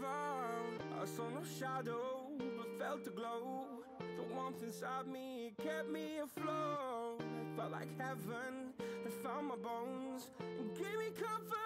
found. I saw no shadow, but felt the glow. The warmth inside me kept me afloat. It felt like heaven had found my bones and gave me comfort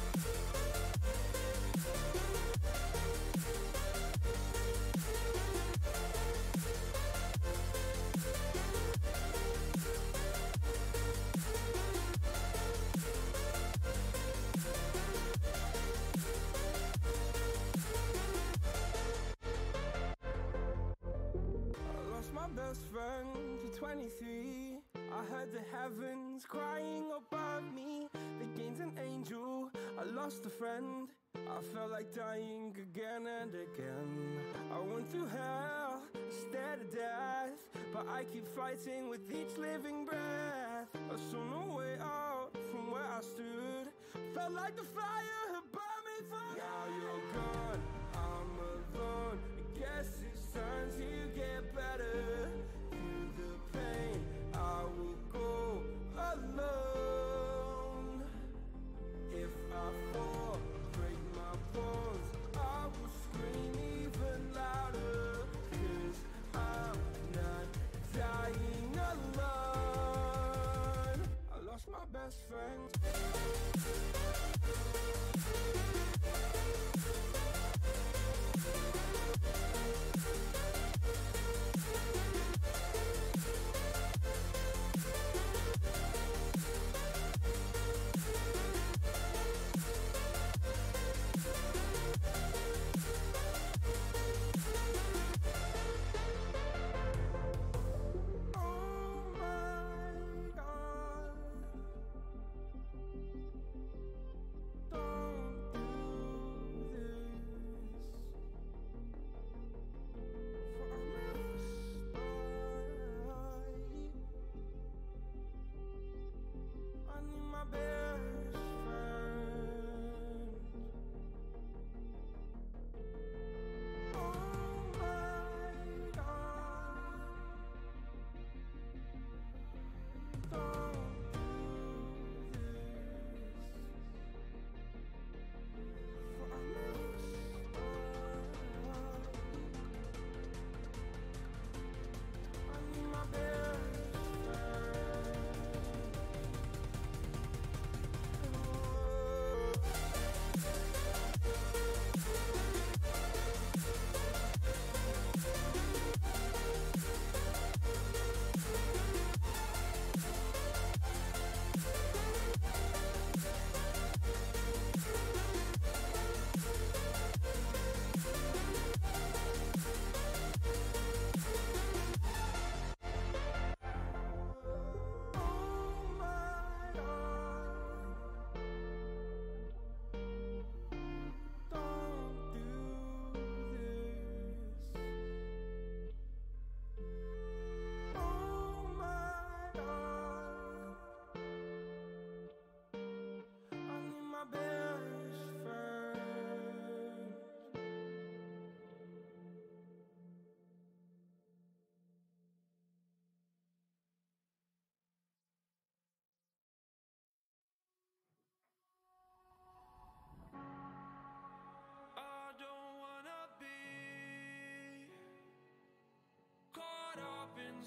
Lost a friend. I felt like dying again and again. I went through hell, stared at death. But I keep fighting with each living breath. I saw no way out from where I stood. Felt like the fire had burned me through. Now you're gone, I'm alone. I guess it's time to get better. Through the pain, I will go alone. Friend.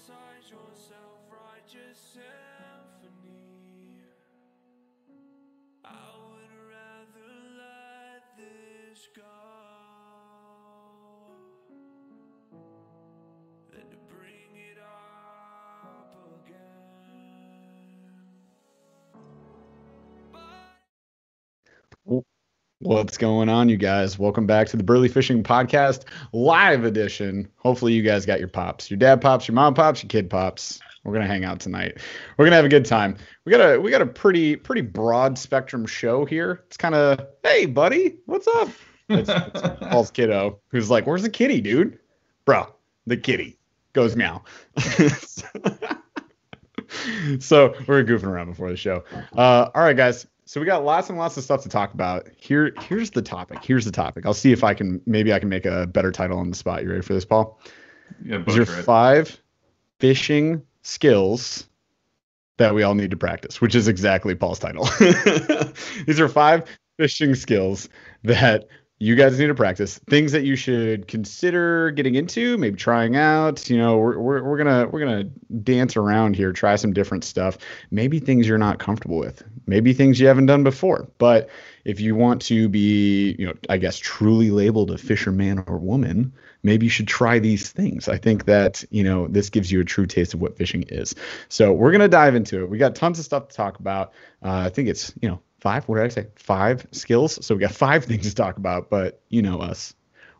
Inside your self-righteous symphony. I would rather let this go What's going on, you guys? Welcome back to the Burly Fishing Podcast live edition. Hopefully, you guys got your pops, your dad pops, your mom pops, your kid pops. We're gonna hang out tonight. We're gonna have a good time. We got a we got a pretty pretty broad spectrum show here. It's kind of hey buddy, what's up? It's, it's Paul's kiddo who's like, where's the kitty, dude? Bro, the kitty goes meow. so we're goofing around before the show. Uh, all right, guys. So we got lots and lots of stuff to talk about. Here, here's the topic. Here's the topic. I'll see if I can maybe I can make a better title on the spot. You ready for this, Paul? Yeah, These are five fishing skills that we all need to practice, which is exactly Paul's title. These are five fishing skills that you guys need to practice. Things that you should consider getting into maybe trying out you know we're, we're, we're gonna we're gonna dance around here try some different stuff. Maybe things you're not comfortable with. Maybe things you haven't done before. But if you want to be you know i guess truly labeled a fisherman or woman maybe you should try these things. I think that you know this gives you a true taste of what fishing is. So we're gonna dive into it. We got tons of stuff to talk about. Uh, i think it's you know five what did i say? Five skills? So we got five things to talk about but you know us.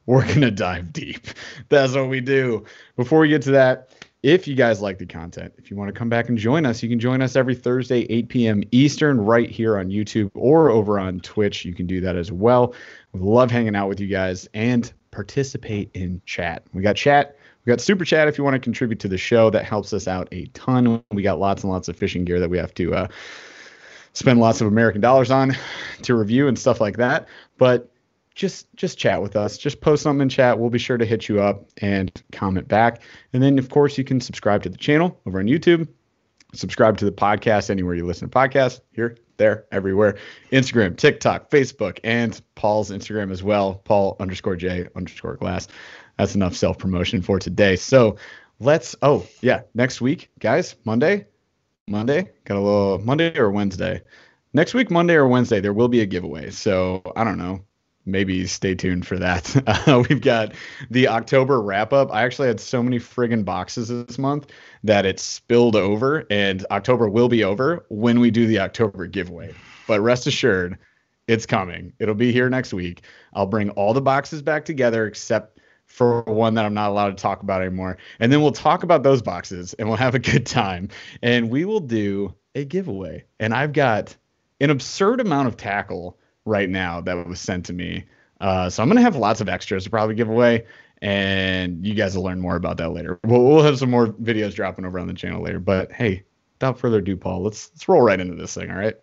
We're gonna dive deep. That's what we do. Before we get to that if you guys like the content if you want to come back and join us you can join us every thursday 8 p.m eastern right here on youtube or over on twitch. You can do that as well. We love hanging out with you guys and participate in chat. We got chat we got super chat if you want to contribute to the show. That helps us out a ton. We got lots and lots of fishing gear that we have to uh, spend lots of American dollars on to review and stuff like that. But just just chat with us. Just post something in chat. We'll be sure to hit you up and comment back. And then of course you can subscribe to the channel over on YouTube. Subscribe to the podcast anywhere you listen to podcasts. Here, there, everywhere. Instagram, TikTok, Facebook, and Paul's Instagram as well. Paul underscore J underscore glass. That's enough self promotion for today. So let's oh yeah, next week, guys, Monday, Monday. Got a little Monday or Wednesday. Next week, Monday or Wednesday, there will be a giveaway. So I don't know. Maybe stay tuned for that. Uh, we've got the October wrap up. I actually had so many friggin' boxes this month that it spilled over, and October will be over when we do the October giveaway. But rest assured, it's coming. It'll be here next week. I'll bring all the boxes back together except for one that I'm not allowed to talk about anymore. And then we'll talk about those boxes and we'll have a good time. And we will do a giveaway. And I've got an absurd amount of tackle right now that was sent to me. Uh, so I'm going to have lots of extras to probably give away. And you guys will learn more about that later. We'll, we'll have some more videos dropping over on the channel later. But hey, without further ado, Paul, let's let's roll right into this thing. All right.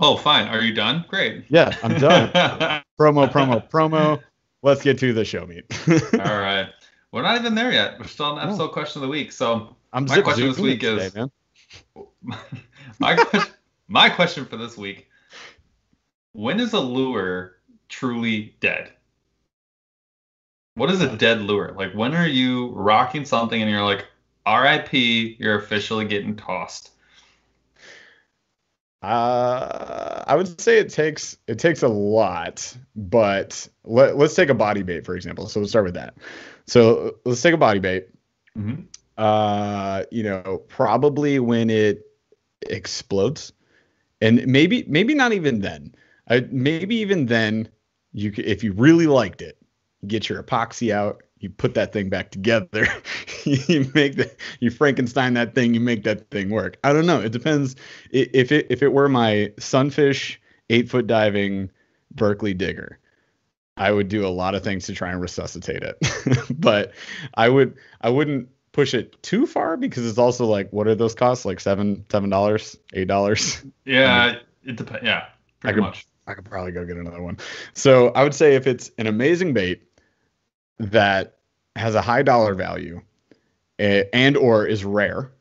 Oh, fine. Are you done? Great. Yeah, I'm done. promo, promo, promo let's get to the show meet. All right. We're not even there yet. We're still on episode oh. question of the week. So I'm my question this week today, is man. my question, my question for this week: When is a lure truly dead? What is a uh. dead lure? Like when are you rocking something and you're like, "R.I.P. You're officially getting tossed." Uh, I would say it takes it takes a lot, but let, let's take a body bait for example. So let's start with that. So let's take a body bait. Mm-hmm. Uh, you know, probably when it explodes, and maybe maybe not even then. I, maybe even then, you if you really liked it, get your epoxy out, you put that thing back together. you make the you Frankenstein that thing, you make that thing work. I don't know. It depends. If it if it were my sunfish eight foot diving Berkley digger, I would do a lot of things to try and resuscitate it. but I would I wouldn't push it too far because it's also like what are those costs? Like seven seven dollars, eight dollars? Yeah, um, it depends. Yeah, pretty I could, much. I could probably go get another one. So I would say if it's an amazing bait that has a high dollar value and or is rare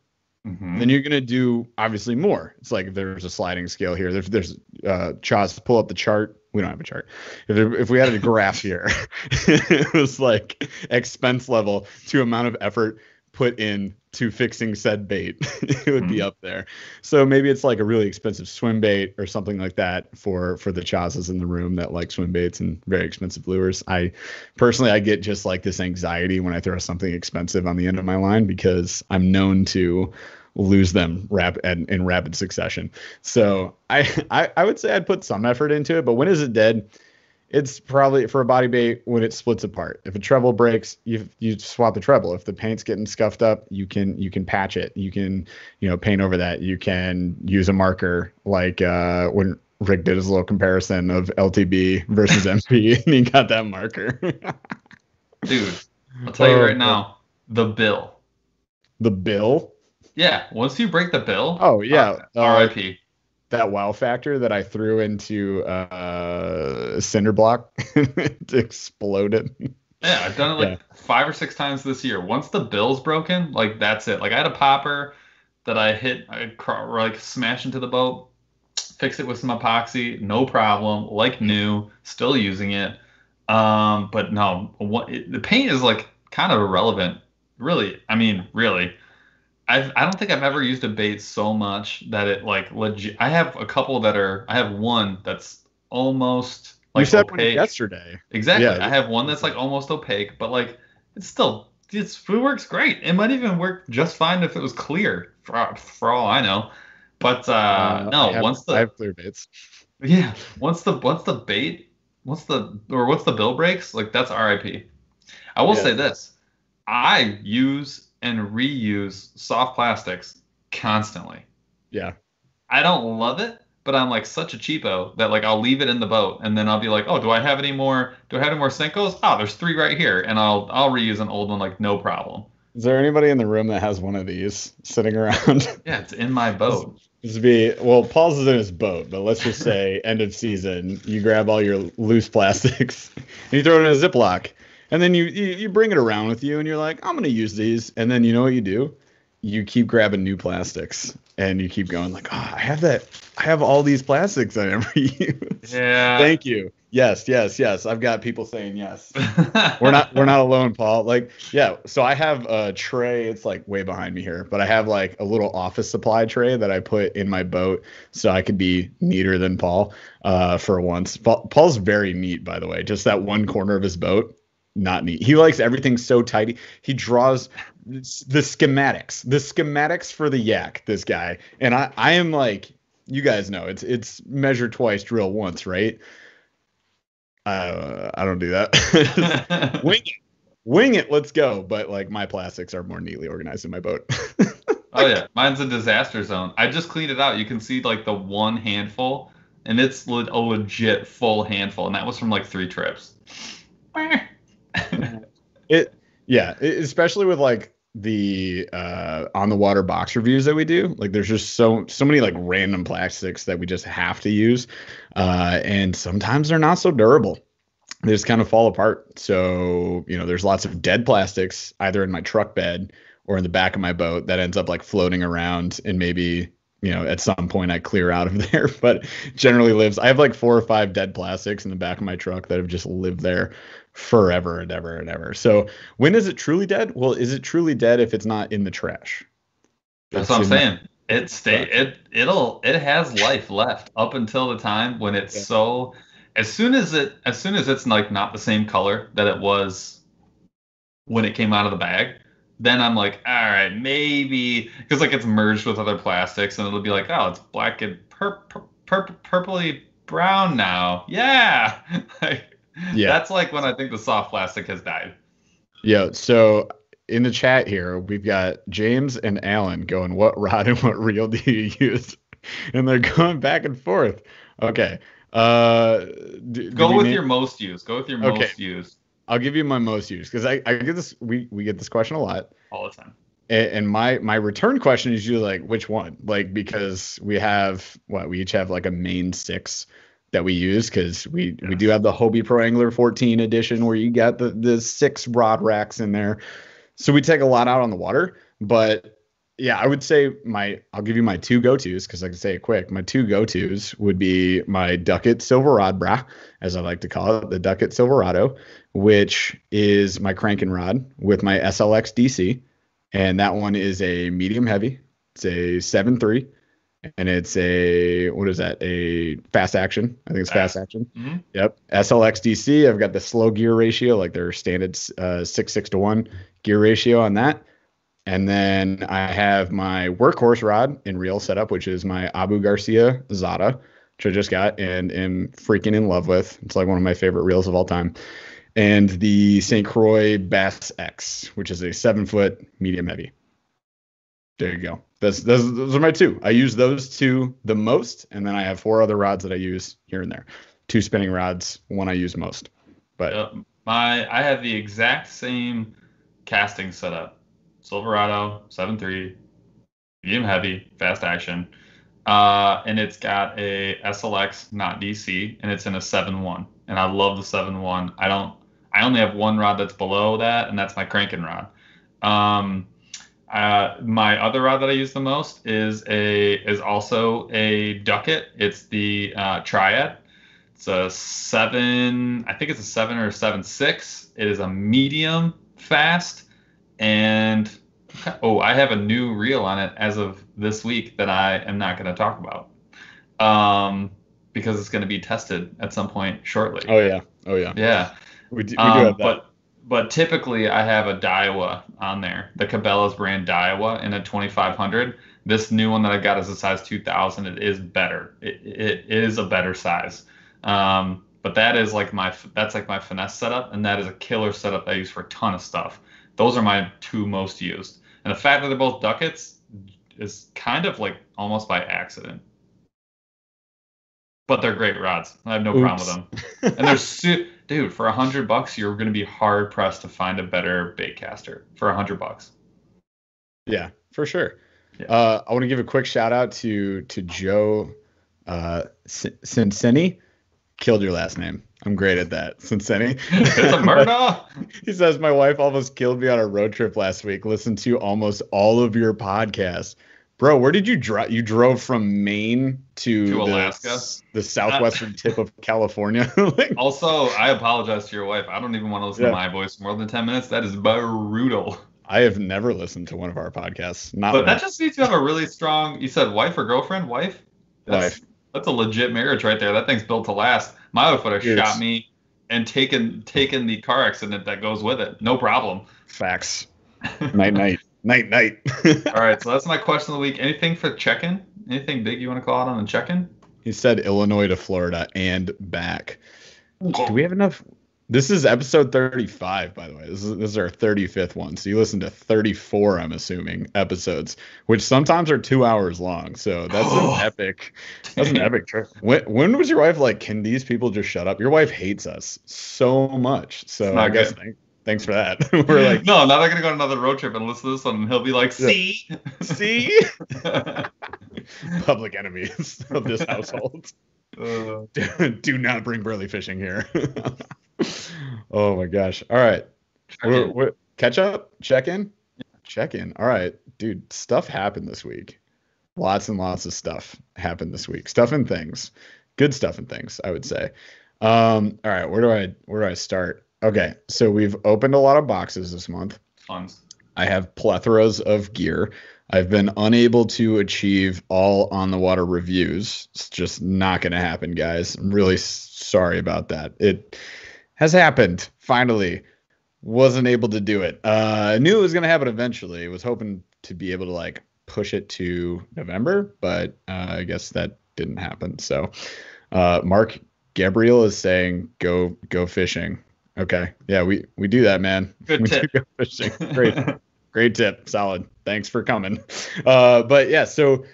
mm-hmm. then you're going to do obviously more. It's like if there's a sliding scale here there's there's uh Chaz pull up the chart. We don't have a chart. If, there, if we had a graph here it was like expense level to amount of effort put in to fixing said bait, it would mm-hmm. be up there. So maybe it's like a really expensive swim bait or something like that for for the chazas in the room that like swim baits and very expensive lures. I personally I get just like this anxiety when I throw something expensive on the end of my line because I'm known to lose them rap in, in rapid succession. So I, I I would say I'd put some effort into it, but when is it dead? It's probably for a body bait when it splits apart. If a treble breaks, you you swap the treble. If the paint's getting scuffed up, you can you can patch it. You can you know paint over that. You can use a marker like uh, when Rick did his little comparison of LTB versus MP, and he got that marker. Dude, I'll tell you Oh, right now, the bill. the bill. Yeah, once you break the bill, Oh yeah, uh, uh, RIP. That wow factor that I threw into uh, cinder block, it exploded. Yeah, I've done it like five or six times this year. Once the bill's broken, like that's it. Like I had a popper that I hit, I like smash into the boat, fix it with some epoxy, no problem, like new, still using it. Um, but no, what it, the paint is like kind of irrelevant. Really, I mean, really. I've, I don't think I've ever used a bait so much that it like legit. I have a couple that are. I have one that's almost like you said opaque. yesterday. Exactly. Yeah. I have one that's like almost opaque, but like it's still it's it works great. It might even work just fine if it was clear, for, for all I know. But uh, Uh, no, have, once the I have clear baits. yeah, once the once the bait, once the or once the bill breaks, like that's RIP. I will Yeah. say this: I use and reuse soft plastics constantly. Yeah. I don't love it, but I'm like such a cheapo that like I'll leave it in the boat and then I'll be like, oh, do I have any more? Do I have any more Senkos? Oh, ah, there's three right here, and I'll I'll reuse an old one like no problem. Is there anybody in the room that has one of these sitting around? Yeah, it's in my boat. this would be well, Paul's is in his boat, but let's just say end of season, you grab all your loose plastics and you throw it in a Ziploc, and then you, you you bring it around with you, and you're like, I'm gonna use these, and then you know what you do? You keep grabbing new plastics, and you keep going like, oh, I have that, I have all these plastics I never use. Yeah. Thank you. Yes, yes, yes. I've got people saying yes. we're not we're not alone paul like yeah so i have a tray it's like way behind me here but i have like a little office supply tray that i put in my boat so i could be neater than paul uh for once paul, paul's very neat by the way just that one corner of his boat not neat he likes everything so tidy he draws the schematics the schematics for the yak this guy and i i am like you guys know it's it's measure twice drill once right uh, I don't do that. wing it, wing it. Let's go. But like my plastics are more neatly organized in my boat. oh yeah, mine's a disaster zone. I just cleaned it out. You can see like the one handful, and it's a legit full handful, and that was from like three trips. It, yeah, especially with like the uh on the water box reviews that we do like there's just so so many like random plastics that we just have to use uh and sometimes they're not so durable. They just kind of fall apart. So you know there's lots of dead plastics either in my truck bed or in the back of my boat that ends up like floating around and maybe you know at some point i clear out of there but generally lives i have like four or five dead plastics in the back of my truck that have just lived there forever and ever and ever so when is it truly dead well is it truly dead if it's not in the trash That's It's what I'm in- saying. It stay it it'll it has life left up until the time when it's Yeah. so as soon as it as soon as it's like not the same color that it was when it came out of the bag, then I'm like, all right, maybe because like it's merged with other plastics and it'll be like, oh, it's black and pur- pur- pur- purpley brown now. Yeah. like, yeah That's like when I think the soft plastic has died. Yeah. So in the chat here, we've got James and Alan going, "What rod and what reel do you use?" And they're going back and forth. Okay. Uh, Go with name- your most used. Go with your Okay. most used I'll give you my most used because I, I get this. We we get this question a lot. all the time. A- And my my return question is usually like which one like because we have what we each have like a main six that we use because we we do have the Hobie Pro Angler 14 edition where you got the the six rod racks in there. So we take a lot out on the water but yeah I would say my I'll give you my two go tos because I can say it quick. My two go tos would be my Duckett Silver Rod Bra as I like to call it the Duckett Silverado which is my cranking rod with my SLX DC and that one is a medium heavy. It's a seven three, and it's a what is that? A fast action. I think it's fast, Fast. action. Mhm. Yep. SLX DC. I've got the slow gear ratio, like their standard uh, six six to one gear ratio on that. And then I have my workhorse rod in reel setup, which is my Abu Garcia Zata. which I just got and am freaking in love with. It's like one of my favorite reels of all time. And the St. Croix Bass X, which is a seven foot medium heavy. There you go. That's those, those are my two. I use those two the most, and then I have four other rods that I use here and there. Two spinning rods, one I use most. But. My I have the exact same casting setup. Silverado seven three, medium heavy, fast action. Uh, and it's got a SLX, not DC, and it's in a seven one. And I love the seven one. I don't I only have one rod that's below that, and that's my cranking rod. Um, uh, my other rod that I use the most is a is also a Duckett. It's the uh, Triad. It's a seven, I think it's a seven or a seven six. It is a medium fast, and oh, I have a new reel on it as of this week that I am not going to talk about, um, because it's going to be tested at some point shortly. oh yeah, oh yeah, Yeah, we do, we do um, have that. but but typically I have a Daiwa on there, the Cabela's brand Daiwa in a 2500. This new one that I got is a size 2000. It is better. It, it is a better size. Um, but that is like my that's like my finesse setup, and that is a killer setup that I use for a ton of stuff. Those are my two most used, and the fact that they're both Ducketts is kind of like almost by accident. But they're great rods. I have no problem with them. And they're su- dude for a hundred bucks, you're gonna be hard pressed to find a better bait caster for a hundred bucks. Yeah, for sure. Yeah. Uh, I want to give a quick shout out to to Joe uh, Killed your last name. I'm great at that. Cincinnati. it's a murder. he says my wife almost killed me on a road trip last week. Listened to almost all of your podcasts. Bro, where did you drive? You drove from Maine to, To Alaska? the, southwestern tip of California. Like, Also, I apologize to your wife. I don't even want to listen Yeah. to my voice more than ten minutes. That is brutal. I have never listened to one of our podcasts. Not But that just means you have a really strong. You said wife or girlfriend? Wife. That's, Wife. That's a legit marriage right there. That thing's built to last. My wife would have shot me and taken taken the car accident that goes with it. No problem. facts. Night, night, night, night. All right, so that's my question of the week. Anything for check-in? Anything big you want to call out on the check-in? He said Illinois to Florida and back. Do we have enough? This is episode 35, by the way. This is, this is our 35th one. So you listen to 34, I'm assuming, episodes, which sometimes are two hours long. So that's an epic, that's an epic trip. When, when was your wife like, can these people just shut up? Your wife hates us so much. So I guess good. thank, thanks for that. We're like, no, now they're gonna go on another road trip and listen to this one, and he'll be like. "See." see? Public enemies of this household. Uh, do, do not bring burly fishing here. oh my gosh. All right. We're, we're, catch up? Check in? Check in. All right. Dude, stuff happened this week. Lots and lots of stuff happened this week. Stuff and things. Good stuff and things, I would say. Um, all right, where do I where do I start? Okay, so we've opened a lot of boxes this month. Funds. I have plethoras of gear. I've been unable to achieve all on the water reviews. It's just not going to happen, guys. I'm really sorry about that. It has happened finally. Wasn't able to do it. Uh, I knew it was going to happen eventually. I was hoping to be able to like push it to November, but uh, I guess that didn't happen. So, uh, Mark Gabriel is saying go go fishing. Okay, yeah, we we do that, man. Good we tip. fishing. Great. Great tip. Solid. Thanks for coming. Uh, but yeah, so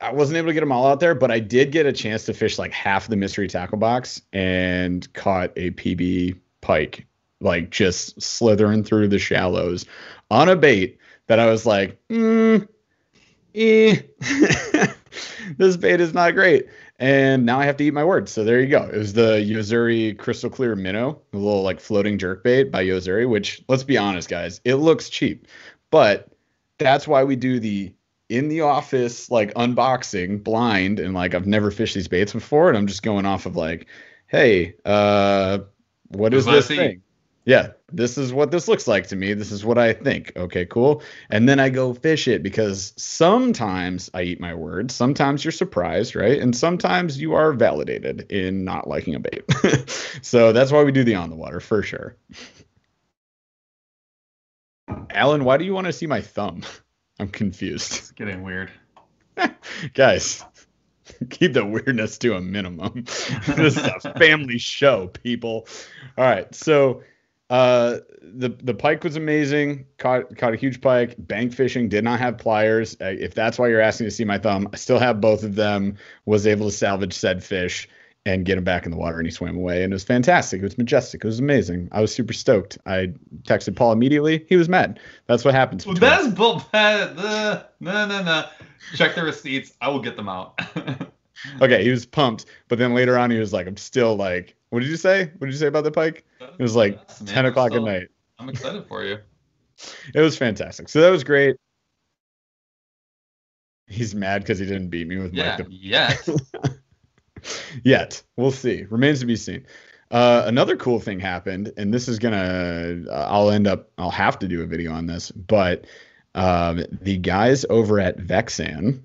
I wasn't able to get them all out there, but I did get a chance to fish like half the mystery tackle box and caught a PB pike, like just slithering through the shallows on a bait that I was like, mm, eh. this bait is not great. And now I have to eat my words. So there you go. It was the Yo-Zuri Crystal Clear Minnow, a little like floating jerk bait by Yo-Zuri, which let's be honest, guys, it looks cheap. But that's why we do the in the office like unboxing blind and like I've never fished these baits before and I'm just going off of like, hey, uh what is Here's what I this thing? Yeah, this is what this looks like to me. This is what I think. Okay, cool. And then I go fish it because sometimes I eat my words. Sometimes you're surprised, right? And sometimes you are validated in not liking a bait. so that's why we do the on the water for sure. Alan, why do you want to see my thumb? I'm confused. It's getting weird. Guys, keep the weirdness to a minimum. this is a family show, people. All right, so uh, the the pike was amazing. Caught caught a huge pike. Bank fishing did not have pliers. Uh, if that's why you're asking to see my thumb, I still have both of them. Was able to salvage said fish and get him back in the water, and he swam away, and it was fantastic. It was majestic. It was amazing. I was super stoked. I texted Paul immediately. He was mad. That's what happens. Well, that's bull. No, no, no. Check the receipts. I will get them out. okay, he was pumped, but then later on he was like, "I'm still like, what did you say? What did you say about the pike?" It was like yes, 10 o'clock still, at night. I'm excited for you. it was fantastic. So that was great. He's mad because he didn't beat me with yeah, Mike. The- yet. yet. We'll see. Remains to be seen. Uh, another cool thing happened, and this is gonna. Uh, I'll end up. I'll have to do a video on this, but um, the guys over at Vexan,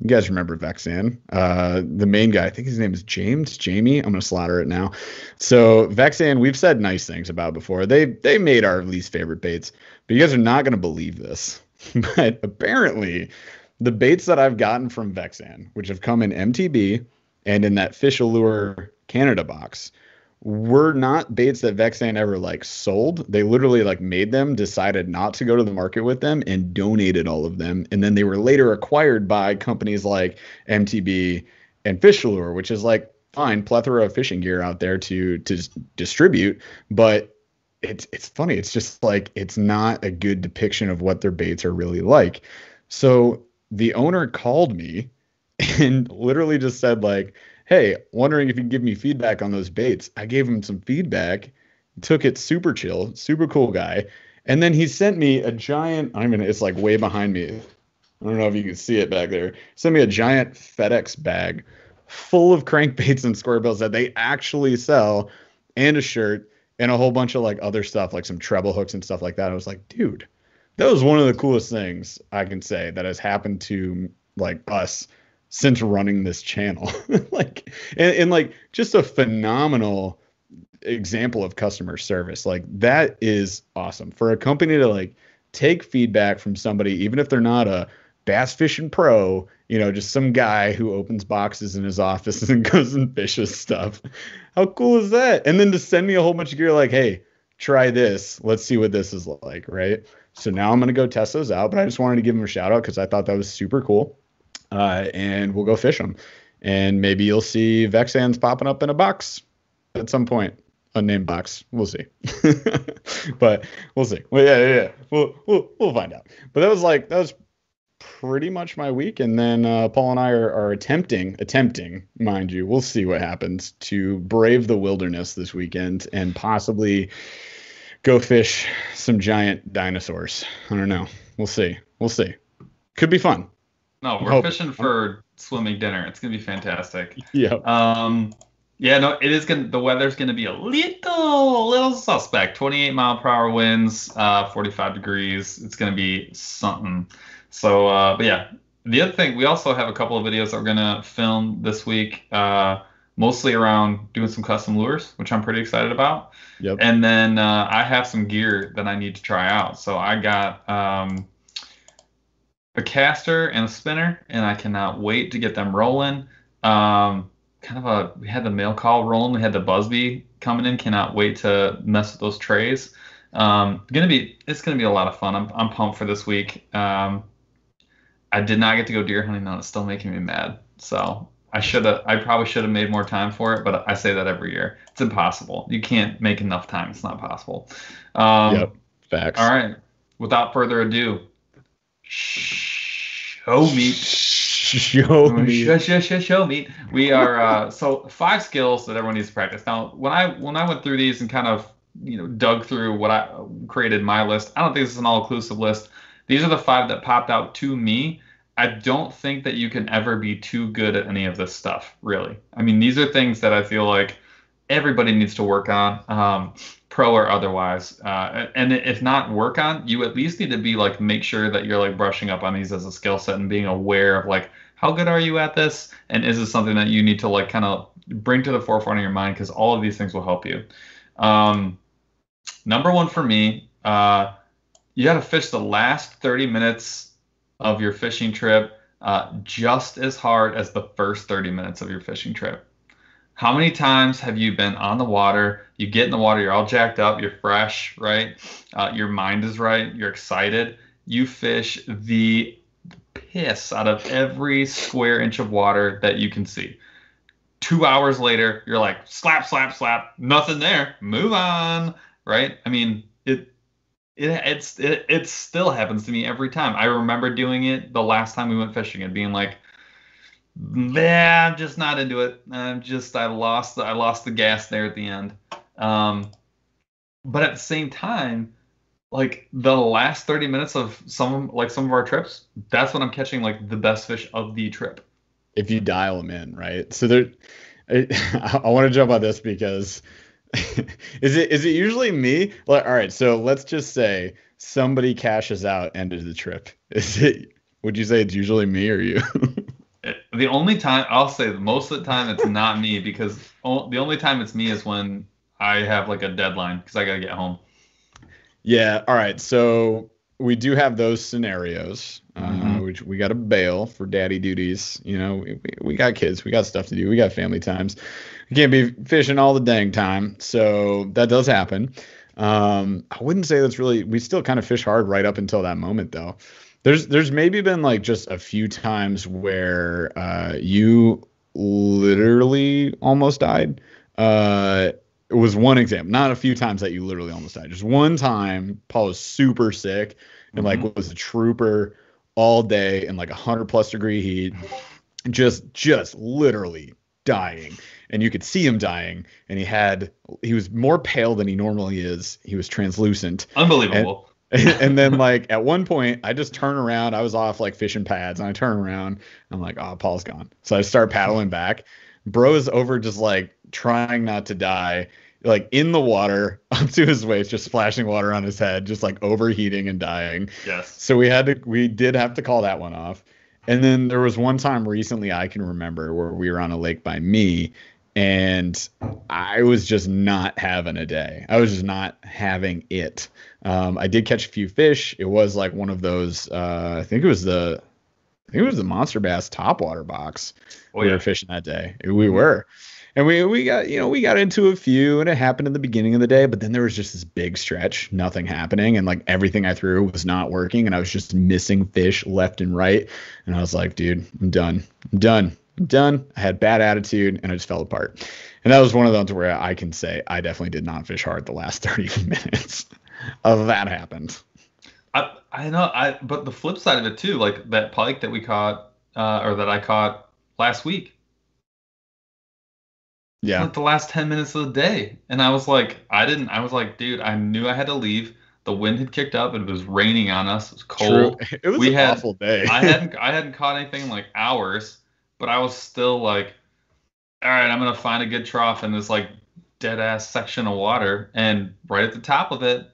you guys remember Vexan? Uh, the main guy, I think his name is James, Jamie. I'm gonna slaughter it now. So Vexan, we've said nice things about before. They they made our least favorite baits, but you guys are not gonna believe this. but apparently, the baits that I've gotten from Vexan, which have come in MTB and in that Fish Allure Canada box, were not baits that Vexan ever like sold. They literally like made them, decided not to go to the market with them, and donated all of them. And then they were later acquired by companies like MTB and Fish Allure, which is like fine plethora of fishing gear out there to to distribute, but it's it's funny. It's just like it's not a good depiction of what their baits are really like. So the owner called me and literally just said like hey, wondering if you can give me feedback on those baits. I gave him some feedback, took it super chill, super cool guy. And then he sent me a giant, I mean, it's like way behind me. I don't know if you can see it back there. Sent me a giant FedEx bag full of crankbaits and square bills that they actually sell and a shirt and a whole bunch of like other stuff, like some treble hooks and stuff like that. I was like, dude, that was one of the coolest things I can say that has happened to like us since running this channel. like and, and like just a phenomenal example of customer service. Like that is awesome. For a company to like take feedback from somebody, even if they're not a bass fishing pro, you know, just some guy who opens boxes in his office and goes and fishes stuff. How cool is that? And then to send me a whole bunch of gear like, hey, try this. Let's see what this is like, right? So now I'm gonna go test those out. But I just wanted to give him a shout out because I thought that was super cool uh, and we'll go fish them. And maybe you'll see Vexans popping up in a box at some point, unnamed box. We'll see, but we'll see. Well, yeah, yeah, yeah. We'll, we'll we'll find out. But that was like that was pretty much my week. And then uh, Paul and I are, are attempting, attempting, mind you, we'll see what happens to brave the wilderness this weekend and possibly go fish some giant dinosaurs. I don't know. We'll see. We'll see. Could be fun. No, we're fishing for swimming dinner. It's gonna be fantastic. Yeah. Um. Yeah. No, it is gonna. The weather's gonna be a little, little suspect. 28 mile per hour winds, uh, 45 degrees. It's gonna be something. So, uh, but yeah. The other thing, we also have a couple of videos that we're gonna film this week. Uh, mostly around doing some custom lures, which I'm pretty excited about. Yep. And then uh, I have some gear that I need to try out. So I got um, a caster and a spinner, and I cannot wait to get them rolling. Um, kind of a we had the mail call rolling, we had the Busby coming in. Cannot wait to mess with those trays. Um, gonna be it's gonna be a lot of fun. I'm I'm pumped for this week. Um, I did not get to go deer hunting, though. It's still making me mad. So I should have. I probably should have made more time for it, but I say that every year. It's impossible. You can't make enough time. It's not possible. Um, yep. Facts. All right. Without further ado, show me. Show me. Show, show, show, show me. We are uh, so five skills that everyone needs to practice. Now, when I when I went through these and kind of you know dug through what I created my list, I don't think this is an all-inclusive list. These are the five that popped out to me. I don't think that you can ever be too good at any of this stuff, really. I mean, these are things that I feel like everybody needs to work on. Um, pro or otherwise. Uh, and if not work on, you at least need to be like make sure that you're like brushing up on these as a skill set and being aware of like how good are you at this, and is this something that you need to like kind of bring to the forefront of your mind because all of these things will help you. Um, number one for me, uh, you got to fish the last 30 minutes of your fishing trip uh, just as hard as the first 30 minutes of your fishing trip. How many times have you been on the water? You get in the water, you're all jacked up, you're fresh, right? Uh, your mind is right, you're excited. You fish the piss out of every square inch of water that you can see. Two hours later, you're like, slap, slap, slap, nothing there, move on, right? I mean, it it it's it, it still happens to me every time. I remember doing it the last time we went fishing and being like, "Yeah, I'm just not into it. I'm just I lost the, I lost the gas there at the end." Um, but at the same time, like the last 30 minutes of some like some of our trips, that's when I'm catching like the best fish of the trip. If you dial them in, right? So there, I, I want to jump on this because is it is it usually me? Like, all right, so let's just say somebody cashes out end of the trip. Is it? Would you say it's usually me or you? the only time I'll say most of the time it's not me because o- the only time it's me is when I have like a deadline because I gotta get home. yeah. All right. So we do have those scenarios. Uh, Mhm. which we got to bail for daddy duties. You know, we, we, we got kids, we got stuff to do, we got family times. We can't be fishing all the dang time. So that does happen. Um, I wouldn't say that's really. We still kind of fish hard right up until that moment, though. There's there's maybe been like just a few times where uh, you literally almost died. Uh, it was one example, not a few times that you literally almost died. Just one time, Paul was super sick and like Mhm. was a trooper all day in like a hundred plus degree heat, just just literally dying. And you could see him dying, and he had he was more pale than he normally is. He was translucent. Unbelievable. and then like at one point I just turn around. I was off like fishing pads and I turn around. I'm like, oh, Paul's gone. So I start paddling back. Bro's over just like trying not to die, like in the water up to his waist, just splashing water on his head, just like overheating and dying. yes. So we had to we did have to call that one off. And then there was one time recently I can remember where we were on a lake by me and I was just not having a day. I was just not having it. Um, I did catch a few fish. It was like one of those uh, I think it was the I think it was the monster bass topwater box Oh we yeah. were fishing that day. We were. And we we got you know we got into a few and it happened in the beginning of the day, but then there was just this big stretch, nothing happening, and like everything I threw was not working, and I was just missing fish left and right, and I was like, dude, I'm done, I'm done, I'm done. I had bad attitude, and I just fell apart. And that was one of those where I can say I definitely did not fish hard the last 30 minutes of that happened. I I know I but the flip side of it too, like that pike that we caught uh, or that I caught last week. Yeah, like the last 10 minutes of the day. And I was like, I didn't, I was like, dude, I knew I had to leave. The wind had kicked up. And it was raining on us. It was cold. true. It was We an had- awful day. I hadn't, I hadn't caught anything in like hours, but I was still like, all right, I'm going to find a good trough in this like dead ass section of water. And right at the top of it,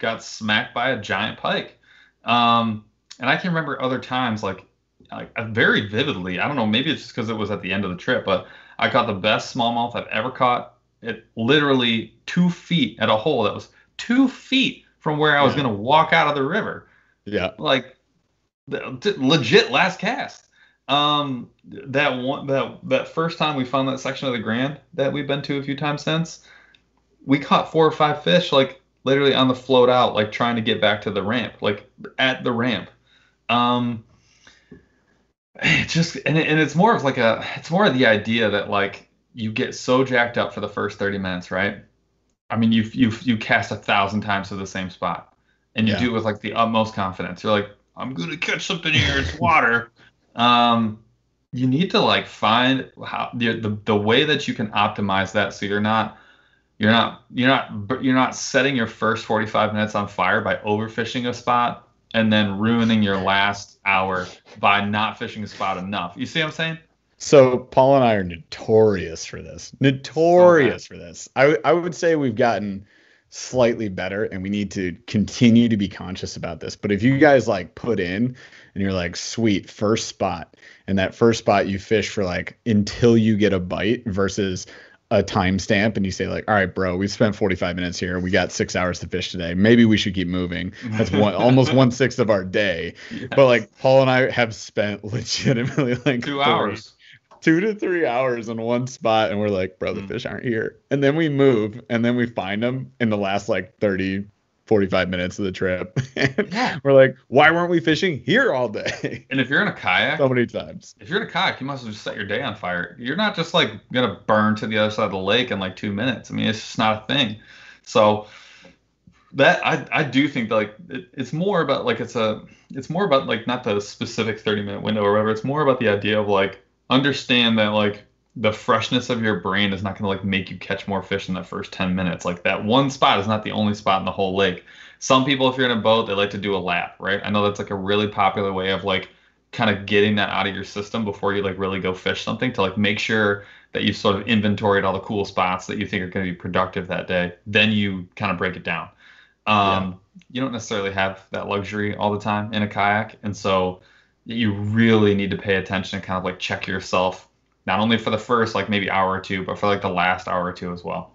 got smacked by a giant pike. Um, and I can remember other times like, like uh, very vividly. I don't know, maybe it's just because it was at the end of the trip, but I caught the best smallmouth I've ever caught. It literally two feet at a hole that was two feet from where I was Yeah. going to walk out of the river. yeah, Like legit last cast. Um, that one, that that first time we found that section of the Grand that we've been to a few times since, we caught four or five fish like literally on the float out, like trying to get back to the ramp, like at the ramp. Um, it just and, it, and it's more of like a it's more of the idea that like you get so jacked up for the first 30 minutes right i mean you you you cast a thousand times to the same spot and you Yeah. do it with like the utmost confidence you're like i'm gonna catch something here it's water um you need to like find how the, the the way that you can optimize that so you're not you're not you're not you're not setting your first 45 minutes on fire by overfishing a spot and then ruining your last hour by not fishing a spot enough. You see what I'm saying? So Paul and I are notorious for this. Notorious for this. I I would say we've gotten slightly better and we need to continue to be conscious about this. But if you guys like put in and you're like, sweet, first spot, and that first spot you fish for like until you get a bite versus a timestamp and you say like, all right, bro, we spent 45 minutes here. We got six hours to fish today. Maybe we should keep moving. That's one almost one sixth of our day. Yes. But like Paul and I have spent legitimately like two three- hours. two to three hours in one spot, and we're like, bro, the Mm. fish aren't here. And then we move, and then we find them in the last like 30, 45 minutes of the trip. Yeah. we're like, why weren't we fishing here all day? And if you're in a kayak, so many times. if you're in a kayak, you must have just set your day on fire. You're not just like gonna burn to the other side of the lake in like two minutes. I mean, it's just not a thing. So that I I do think that, like it, it's more about like it's a it's more about like not the specific 30 minute window or whatever. It's more about the idea of like understand that like the freshness of your brain is not gonna like make you catch more fish in the first 10 minutes. Like that one spot is not the only spot in the whole lake. Some people, if you're in a boat, they like to do a lap, right? I know that's like a really popular way of like kind of getting that out of your system before you like really go fish something to like make sure that you've sort of inventoried all the cool spots that you think are going to be productive that day. Then you kind of break it down. Um, You don't necessarily have that luxury all the time in a kayak, and so you really need to pay attention and kind of like check yourself, not only for the first like maybe hour or two, but for like the last hour or two as well.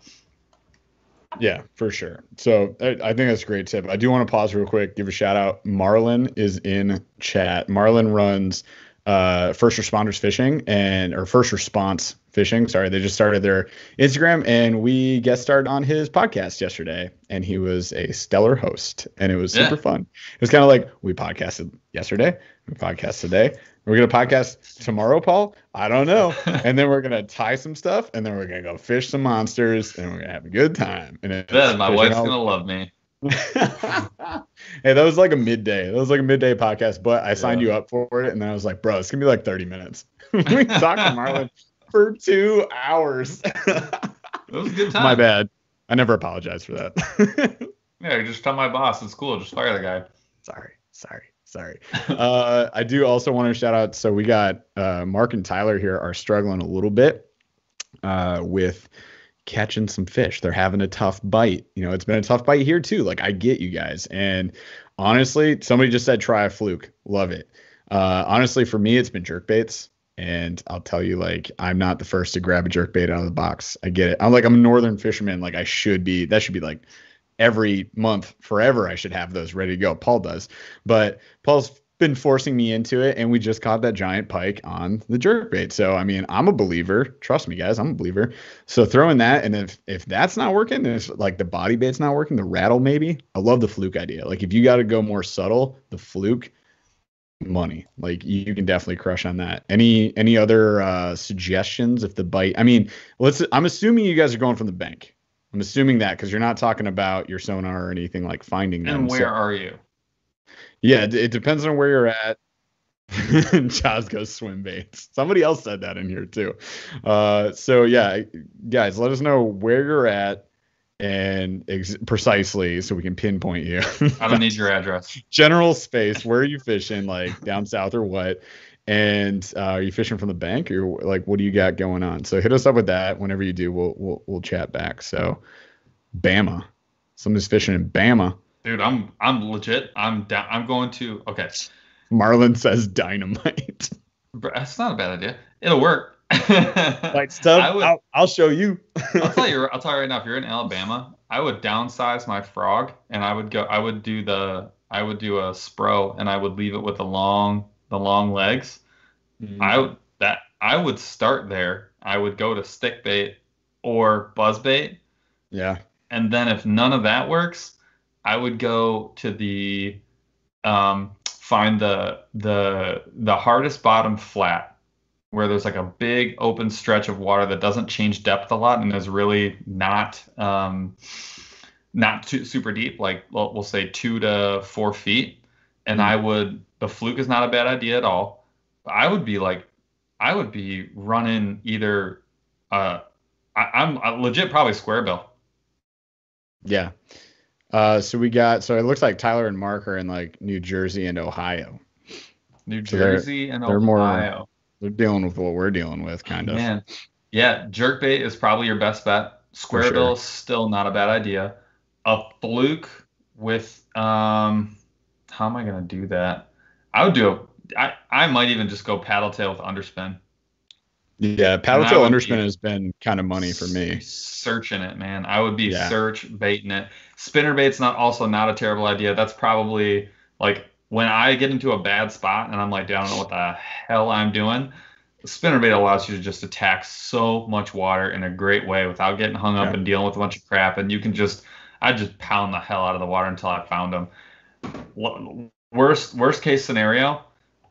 Yeah, for sure. So I, I think that's a great tip. I do want to pause real quick, give a shout out. Marlon is in chat. Marlon runs uh, first responders fishing and or first response fishing. Sorry, they just started their Instagram and we guest starred on his podcast yesterday, and he was a stellar host, and it was Yeah. super fun. It was kind of like we podcasted yesterday, we podcast today. We're gonna podcast tomorrow, Paul. I don't know. and then we're gonna tie some stuff, and then we're gonna go fish some monsters, and we're gonna have a good time. And Then my wife's all- gonna love me. hey, that was like a midday. That was like a midday podcast, but I signed Yeah. you up for it, and then I was like, bro, it's gonna be like 30 minutes. we talked to Marlon for two hours. It was a good time. My bad. I never apologize for that. Yeah, just tell my boss it's cool. Just fire the guy. sorry, sorry, sorry. Uh, I do also want to shout out. So we got uh, Mark and Tyler here are struggling a little bit uh, with catching some fish. They're having a tough bite. You know, it's been a tough bite here too. Like I get you guys, and honestly, somebody just said try a fluke. Love it. Uh, honestly, for me, it's been jerk baits. And I'll tell you, like, I'm not the first to grab a jerk bait out of the box. I get it. I'm like, I'm a northern fisherman. Like, I should be. That should be like every month forever. I should have those ready to go. Paul does, but Paul's been forcing me into it, and we just caught that giant pike on the jerk bait. So I mean, I'm a believer. Trust me, guys, I'm a believer. So throwing that, and if if that's not working, if like the body bait's not working, the rattle maybe. I love the fluke idea. Like if you got to go more subtle, the fluke money like you can definitely crush on that any any other uh suggestions if the bite i mean let's i'm assuming you guys are going from the bank i'm assuming that because you're not talking about your sonar or anything like finding them And where so- are you? yeah it, it depends on where you're at Chaz goes swim baits. Somebody else said that in here too. Uh, so yeah, guys, let us know where you're at and ex- precisely so we can pinpoint you. I don't need your address. general space where are you fishing like down south or what and uh, are you fishing from the bank or like what do you got going on so hit us up with that whenever you do we'll we'll, we'll chat back so bama somebody's fishing in bama Dude, I'm I'm legit. I'm down. I'm going to. Okay, Marlon says dynamite that's not a bad idea. It'll work. like stuff I would- I'll, I'll show you I'll tell you. I'll tell you right now. If you're in Alabama, I would downsize my frog, and I would go. I would do the. I would do a spro, and I would leave it with a long, the long legs. I would that. I would start there. I would go to stick bait or buzz bait, yeah and then if none of that works, I would go to the um, find the the the hardest bottom flat where there's like a big open stretch of water that doesn't change depth a lot and is really not um, not too super deep like we'll, we'll say two to four feet and Mhm. I would the fluke is not a bad idea at all but I would be like I would be running either uh I, I'm I legit probably square bill yeah uh so we got so it looks like tyler and mark are in like new jersey and ohio New Jersey So they're- and they're more- Ohio. they're dealing with what we're dealing with kind of Man, yeah, jerkbait is probably your best bet. Square sure. bill is still not a bad idea. A fluke with um, how am I gonna do that? I would do a. I I might even just go paddle tail with underspin. Yeah, paddle tail underspin has been kind of money for me. Searching it, man. I would be Yeah. search baiting it. Spinner bait's not also not a terrible idea. That's probably like when I get into a bad spot and I'm like, "Dude, I don't know what the hell I'm doing. Spinner bait allows you to just attack so much water in a great way without getting hung up Yeah. and dealing with a bunch of crap. And you can just, I just pound the hell out of the water until I found them. Wo- Worst worst case scenario,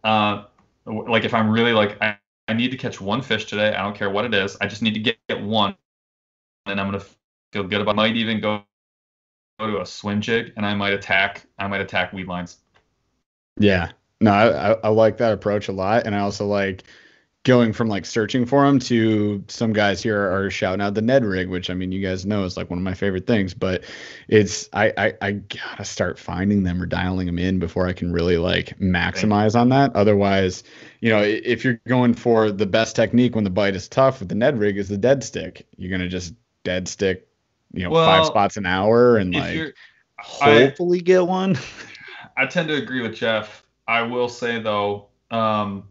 uh, like if I'm really like I, I need to catch one fish today. I don't care what it is. I just need to get, get one, and I'm gonna feel good about. I Might even go go to a swim jig, and I might attack. I might attack weed lines. Yeah. No, I, I like that approach a lot. And I also like going from like searching for them to some guys here are shouting out the Ned rig, which I mean, you guys know is like one of my favorite things, but it's, I, I, I gotta start finding them or dialing them in before I can really like maximize on that. Otherwise, you know, if you're going for the best technique when the bite is tough with the Ned rig is the dead stick. You're going to just dead stick, you know, five spots an hour and like you're, I, hopefully get one. I tend to agree with Jeff. I will say though, um,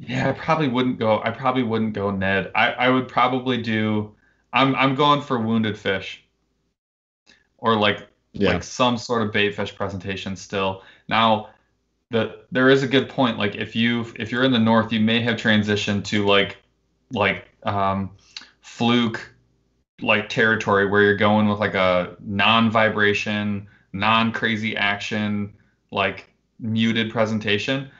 yeah, I probably wouldn't go. I probably wouldn't go Ned. I, I would probably do. I'm I'm going for wounded fish, or like Yeah. like some sort of bait fish presentation still. Now, the there is a good point. Like if you if you're in the north, you may have transitioned to like like um, fluke like territory where you're going with like a non-vibration, non-crazy action, like muted presentation.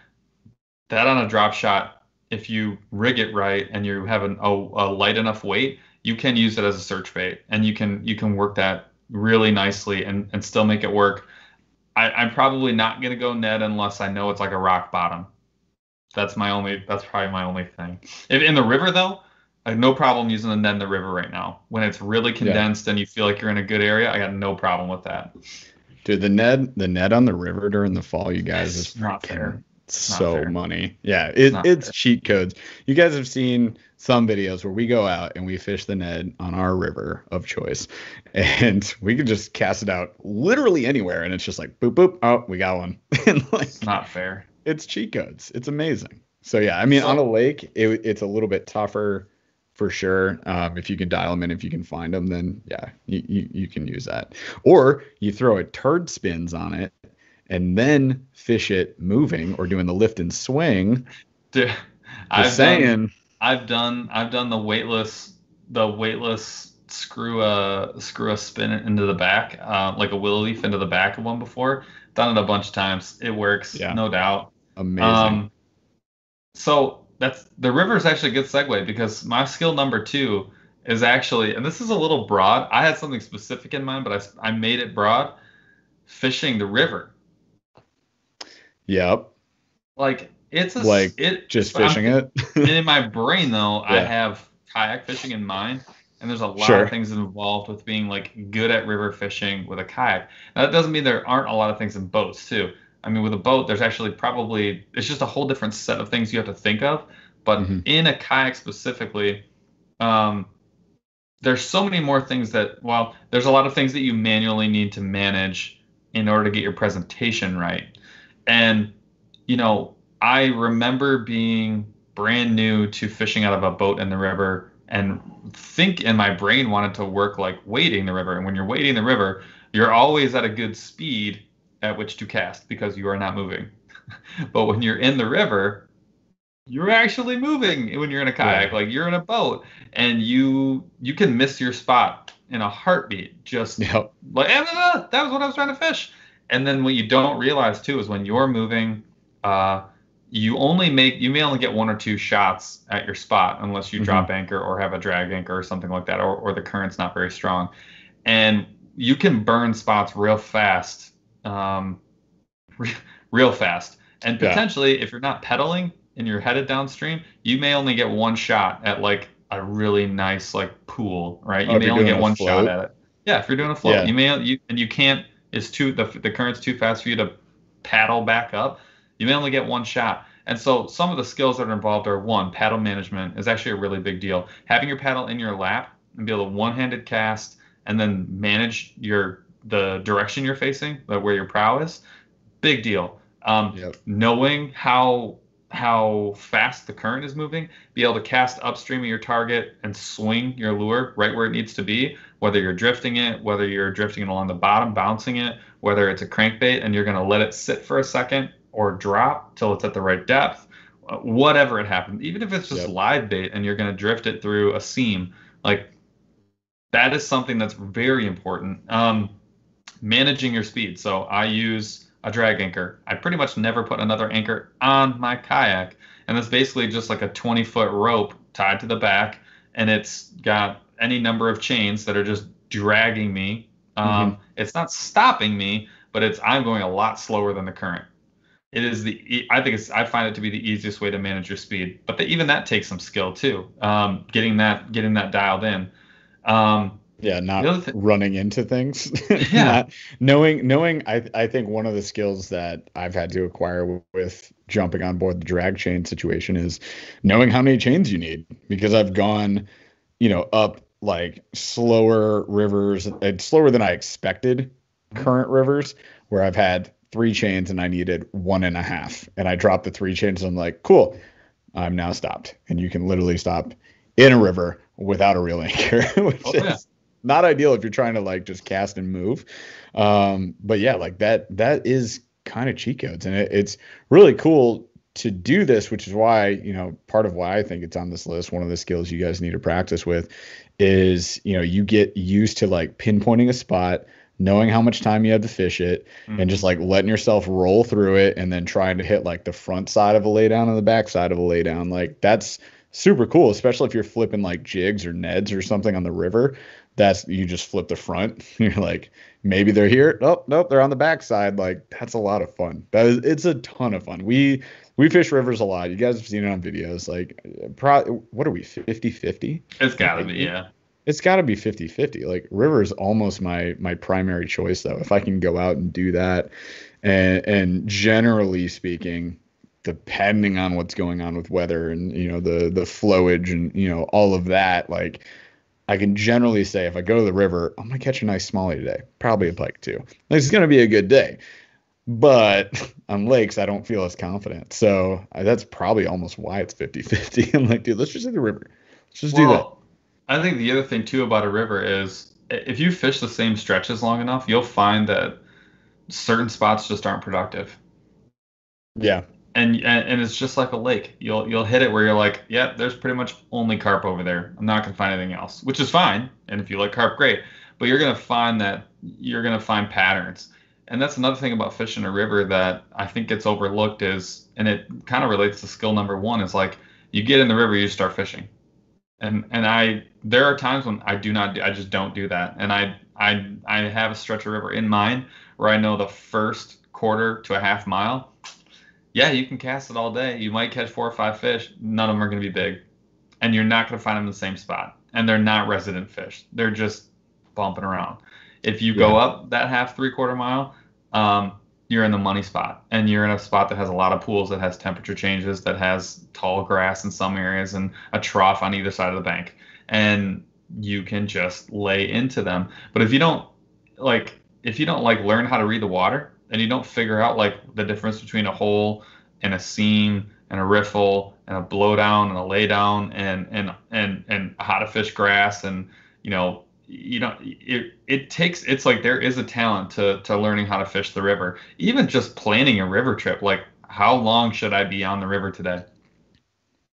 That on a drop shot, if you rig it right and you have an, a, a light enough weight, you can use it as a search bait, and you can you can work that really nicely and, and still make it work. I, I'm probably not gonna go Ned unless I know it's like a rock bottom. That's my only. That's probably my only thing. If in the river though, I have no problem using the Ned in the river right now. When it's really condensed and you feel like you're in a good area, I got no problem with that. Dude, the Ned the Ned on the river during the fall, you guys It's is not not so fair. money. Yeah, it, not it's cheat codes. You guys have seen some videos where we go out and we fish the Ned on our river of choice, and we can just cast it out literally anywhere, and it's just like boop boop. Oh, we got one, and like It's not fair. it's cheat codes. It's amazing. So yeah, I mean, So- on a lake, it, it's a little bit tougher for sure. Um, if you can dial them in, if you can find them, then yeah, you, you, you can use that. Or you throw a turd spins on it and then fish it moving or doing the lift and swing. Dude, Just I've saying. done, I've done I've done the weightless the weightless screw a screw a spin into the back uh, like a willow leaf into the back of one before. Done it a bunch of times. It works, Yeah. no doubt. Amazing. Um, so that's the river is actually a good segue because my skill number two is actually, and this is a little broad. I had something specific in mind, but I, I made it broad. Fishing the river, yep. like it's a Like, it Just I'm fishing it. and in my brain though i have kayak fishing in mind and there's a lot Sure. of things involved with being like good at river fishing with a kayak now that doesn't mean there aren't a lot of things in boats too i mean with a boat there's actually probably it's just a whole different set of things you have to think of but Mhm. in a kayak specifically um, there's so many more things that well there's a lot of things that you manually need to manage in order to get your presentation right and you know i remember being brand new to fishing out of a boat in the river and think in my brain wanted to work like wading the river and when you're wading the river you're always at a good speed at which to cast because you are not moving but when you're in the river you're actually moving when you're in a kayak Yeah. like you're in a boat and you you can miss your spot in a heartbeat just Yep. like "Eh, nah, nah, that was what I was trying to fish. And then what you don't realize too is when you're moving, uh, you only make you may only get one or two shots at your spot unless you Mhm. drop anchor or have a drag anchor or something like that, or, or the current's not very strong. And you can burn spots real fast, um, re- real fast. And Yeah. potentially, if you're not pedaling and you're headed downstream, you may only get one shot at like a really nice like pool, right? Oh, You if may only get one float? shot at it. Yeah, if you're doing a float, Yeah. you may you and you can't. It's too the the current's too fast for you to paddle back up. You may only get one shot. And so some of the skills that are involved are one, paddle management is actually a really big deal. Having your paddle in your lap and be able to one-handed cast and then manage your the direction you're facing, where your prow is, big deal. Um, Yep. knowing how how fast the current is moving, be able to cast upstream of your target and swing your lure right where it needs to be, whether you're drifting it, whether you're drifting it along the bottom, bouncing it, whether it's a crankbait and you're going to let it sit for a second or drop till it's at the right depth, whatever it happens, even if it's just Yep. live bait and you're going to drift it through a seam, like that is something that's very important. Um, managing your speed. So I use a drag anchor. I pretty much never put another anchor on my kayak, and it's basically just like a 20 foot rope tied to the back, and it's got any number of chains that are just dragging me. Um, It's not stopping me, but it's I'm going a lot slower than the current. It is the I think it's I find it to be the easiest way to manage your speed, but the, even that takes some skill too. Um, getting that getting that dialed in. Um, Yeah, not thi- running into things. Yeah. Not- knowing knowing I I think one of the skills that I've had to acquire w- with jumping on board the drag chain situation is knowing how many chains you need because I've gone, you know, up like slower rivers and slower than I expected current rivers where I've had three chains and I needed one and a half. And I dropped the three chains and I'm like, cool, I'm now stopped. And you can literally stop in a river without a real anchor, which Oh, yeah. is not ideal if you're trying to like just cast and move. Um, but yeah, like that that is kind of cheat codes, and it, it's really cool to do this, which is why you know part of why I think it's on this list. One of the skills you guys need to practice with is you know you get used to like pinpointing a spot. Knowing how much time you have to fish it, and just mm-hmm. like letting yourself roll through it, and then trying to hit like the front side of a laydown and the back side of a laydown, like that's super cool, especially if you're flipping like jigs or neds or something on the river. That's you just flip the front. You're like, maybe they're here. Nope, nope, they're on the backside. Like that's a lot of fun. That is, it's a ton of fun. We we fish rivers a lot. You guys have seen it on videos. Like, pro, what are we 50 50? It's gotta be, yeah. It's got to be 50 50. Like, river is almost my my primary choice though. If I can go out and do that, and and generally speaking, depending on what's going on with weather and you know the the flowage and you know all of that, like I can generally say if I go to the river, I'm gonna catch a nice smallie today, probably a pike too. Like, it's gonna be a good day. But on lakes, I don't feel as confident. So uh, that's probably almost why it's 50 50. I'm like, dude, let's just hit the river. Let's just do that. I think the other thing too about a river is if you fish the same stretches long enough, you'll find that certain spots just aren't productive. Yeah. And, and it's just like a lake. You'll you'll hit it where you're like, yeah, there's pretty much only carp over there. I'm not gonna find anything else, which is fine. And if you like carp, great. But you're gonna find that you're gonna find patterns. And that's another thing about fishing a river that I think gets overlooked is, and it kind of relates to skill number one, is like you get in the river, you start fishing. And and I there are times when I do not do, I just don't do that. And I I I have a stretch of river in mind where I know the first quarter to a half mile yeah, you can cast it all day. You might catch four or five fish. None of them are going to be big. And you're not going to find them in the same spot. And they're not resident fish. They're just bumping around. If you go up that half, three quarter mile, um, you're in the money spot. And you're in a spot that has a lot of pools, that has temperature changes, that has tall grass in some areas, and a trough on either side of the bank. And you can just lay into them. But if you don't, like, if you don't like learn how to read the water and you don't figure out like the difference between a hole and a seam and a riffle and a blowdown and a laydown and and and and how to fish grass and you know you know it it takes it's like there is a talent to to learning how to fish the river. Even just planning a river trip like how long should i be on the river today?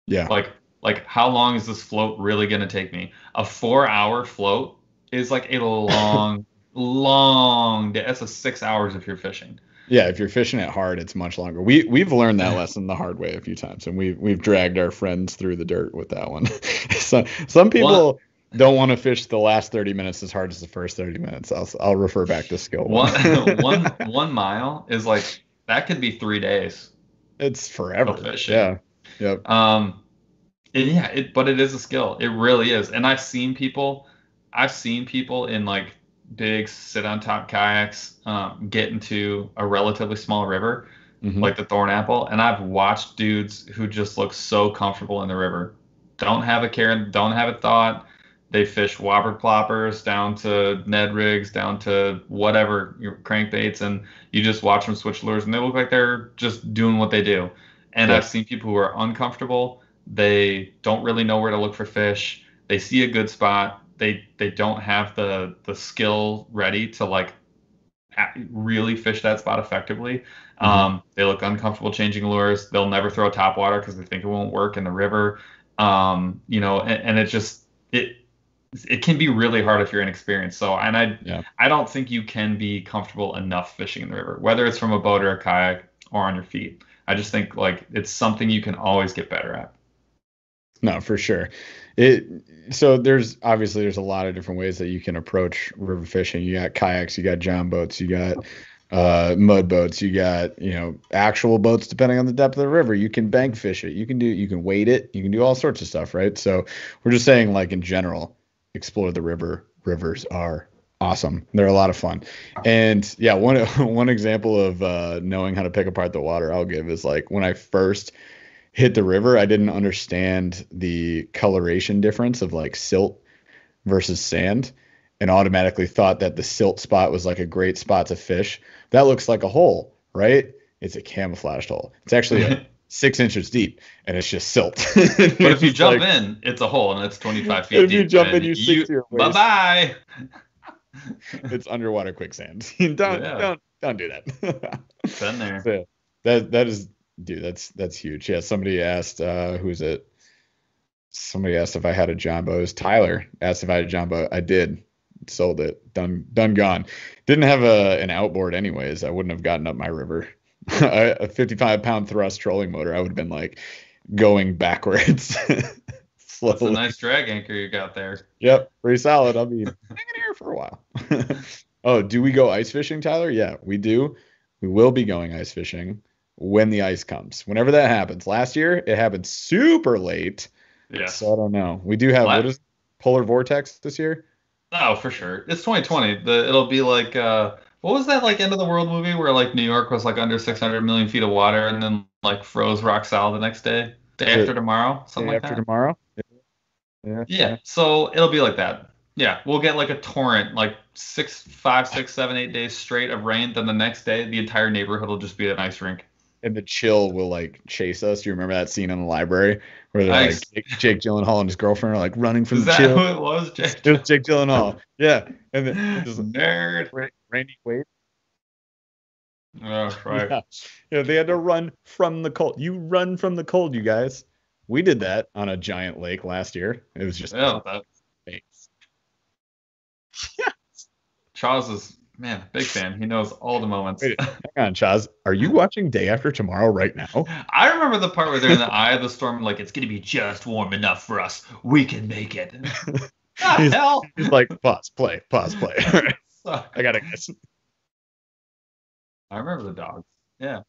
Yeah. like like how long is this float really going to take me? A four hour float is like a long long day that's a six hours if you're fishing Yeah, if you're fishing it hard, it's much longer. We we've learned that lesson the hard way a few times, and we've we've dragged our friends through the dirt with that one. so some people don't want to fish the last 30 minutes as hard as the first 30 minutes. I'll I'll refer back to skill one one. one one mile is like that could be three days it's forever. Yeah. Yep. um and yeah it but it is a skill it really is and i've seen people i've seen people in like big sit on top kayaks um, get into a relatively small river Mhm. like the thornapple and i've watched dudes who just look so comfortable in the river don't have a care don't have a thought they fish whopper ploppers down to ned rigs down to whatever your crankbaits and you just watch them switch lures and they look like they're just doing what they do And Yeah. I've seen people who are uncomfortable. They don't really know where to look for fish. They see a good spot. They they don't have the the skill ready to like really fish that spot effectively. Mhm. Um, they look uncomfortable changing lures. They'll never throw top water because they think it won't work in the river. Um, you know, and, and it just it it can be really hard if you're inexperienced. So, and I Yeah. I don't think you can be comfortable enough fishing in the river, whether it's from a boat or a kayak or on your feet. I just think like it's something you can always get better at. No, for sure. It so there's obviously there's a lot of different ways that you can approach river fishing. You got kayaks, you got john boats, you got uh, mud boats, you got you know actual boats depending on the depth of the river. You can bank fish it. You can do you can wait it. You can do all sorts of stuff, right? So we're just saying like in general, explore the river. Rivers are awesome. They're a lot of fun. And yeah, one one example of uh, knowing how to pick apart the water I'll give is like when I first hit the river, I didn't understand the coloration difference of like silt versus sand and automatically thought that the silt spot was like a great spot to fish. That looks like a hole, right? It's a camouflaged hole. It's actually like six inches deep and it's just silt. But if you jump in, it's a hole and it's 25 feet If you jump in, you sink to your Bye bye. it's underwater quicksand. don't Yeah. don't don't do that. Been there. So, that that is dude, that's that's huge. Yeah, somebody asked uh who's it? Somebody asked if I had a jumbo. It was Tyler asked if I had a jumbo. I did. Sold it. Done done gone. Didn't have a an outboard anyways. I wouldn't have gotten up my river. a 55 pound thrust trolling motor, I would have been like going backwards. That's a nice drag anchor you got there. Yep, pretty solid. I'll be hanging here for a while. oh, do we go ice fishing, Tyler? Yeah, we do. We will be going ice fishing when the ice comes. Whenever that happens. Last year, it happened super late. Yeah. So I don't know. We do have what is polar vortex this year? Oh, for sure. It's 2020. The it'll be like uh what was that like end of the world movie where like New York was like under 600 million feet of water and then like froze rock solid the next day, day after tomorrow, something Day like after that. tomorrow. Yeah. Yeah. So it'll be like that. Yeah, we'll get like a torrent, like six, five, six, seven, eight days straight of rain. Then the next day, the entire neighborhood will just be an ice rink. And the chill will like chase us. Do you remember that scene in the library where they're Nice. like Jake, Jake Gyllenhaal and his girlfriend are like running from Is the that chill. who it was, Jake? It was Jake Gyllenhaal. Yeah. And then just Nerd. Ra- Randy Quaid. Oh, right. Yeah. yeah, they had to run from the cold. You run from the cold, you guys. We did that on a giant lake last year. It was just Yeah, that. Charles is man, big fan. He knows all the moments. Wait, hang on, Chaz. Are you watching Day After Tomorrow right now? I remember the part where they're in the eye of the storm, like it's gonna be just warm enough for us. We can make it. Ah, He's- hell. He's like, pause, play, pause, play. All right, Suck. I gotta guess. I remember the dogs. Yeah,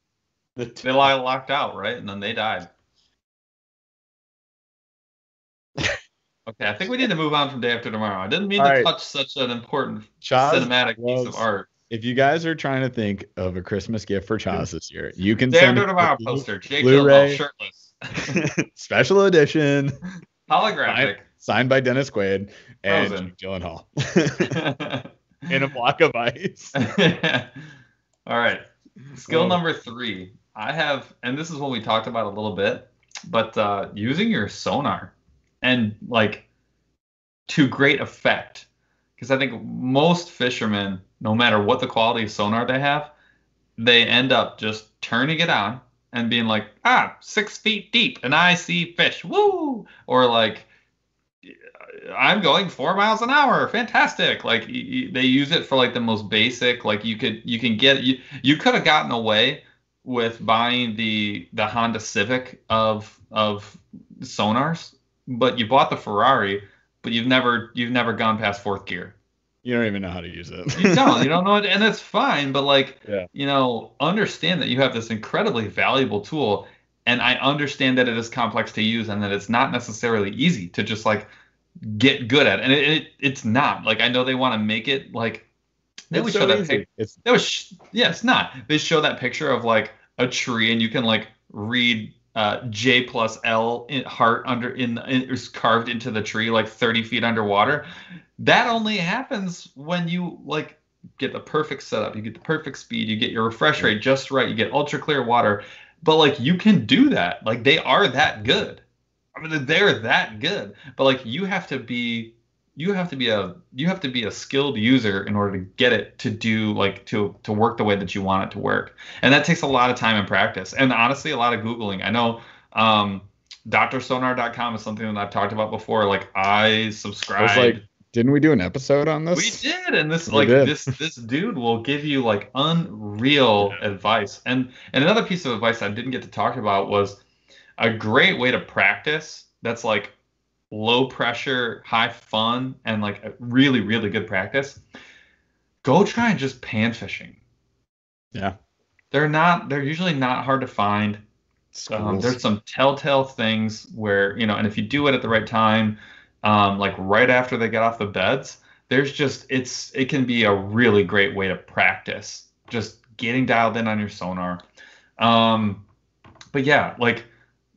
The they lie locked out, right? And then they died. Okay, I think we need to move on from day after tomorrow. I didn't mean All to right. touch such an important Chaz cinematic piece of art. If you guys are trying to think of a Christmas gift for Chaz this year, you can Day send after tomorrow to poster. Jake Blu-ray. Shirtless, special edition, holographic. signed by Dennis Quaid and Frozen. Jake Gyllenhaal in a block of ice. All right. Skill Oh. number three. I have, and this is what we talked about a little bit, but uh, using your sonar and like to great effect. Because I think most fishermen, no matter what the quality of sonar they have, they end up just turning it on and being like, ah, six feet deep and I see fish. Woo! Or like, I'm going four miles an hour. Fantastic. Like y- y- they use it for like the most basic. Like you could you can get you you could have gotten away with buying the the Honda Civic of of sonars, but you bought the Ferrari, but you've never you've never gone past fourth gear. You don't even know how to use it. You don't you don't know it, and that's fine. But like Yeah. you know, understand that you have this incredibly valuable tool. And I understand that it is complex to use and that it's not necessarily easy to just like get good at. And it, it it's not. Like I know they want to make it like they would so show that easy. pic- It's that was sh- yeah, it's not. They show that picture of like a tree, and you can like read uh, J plus L heart under in, in is carved into the tree like 30 feet underwater. That only happens when you like get the perfect setup. You get the perfect speed. You get your refresh rate just right. You get ultra clear water. but like you can do that. Like they are that good. I mean, they're that good. But like you have to be you have to be a you have to be a skilled user in order to get it to do like to to work the way that you want it to work. And that takes a lot of time and practice. And honestly a lot of googling. I know um drsonar.com is something that i've talked about before. Like i subscribe like didn't we do an episode on this? We did and this we like did. this this dude will give you like unreal yeah. advice. And and another piece of advice i didn't get to talk about was a great way to practice that's like low pressure, high fun, and like a really, really good practice, go try and just pan fishing. Yeah. They're not, they're usually not hard to find. Um, there's some telltale things where, you know, and if you do it at the right time, um, like right after they get off the beds, there's just, it's, it can be a really great way to practice just getting dialed in on your sonar. Um, but yeah, like,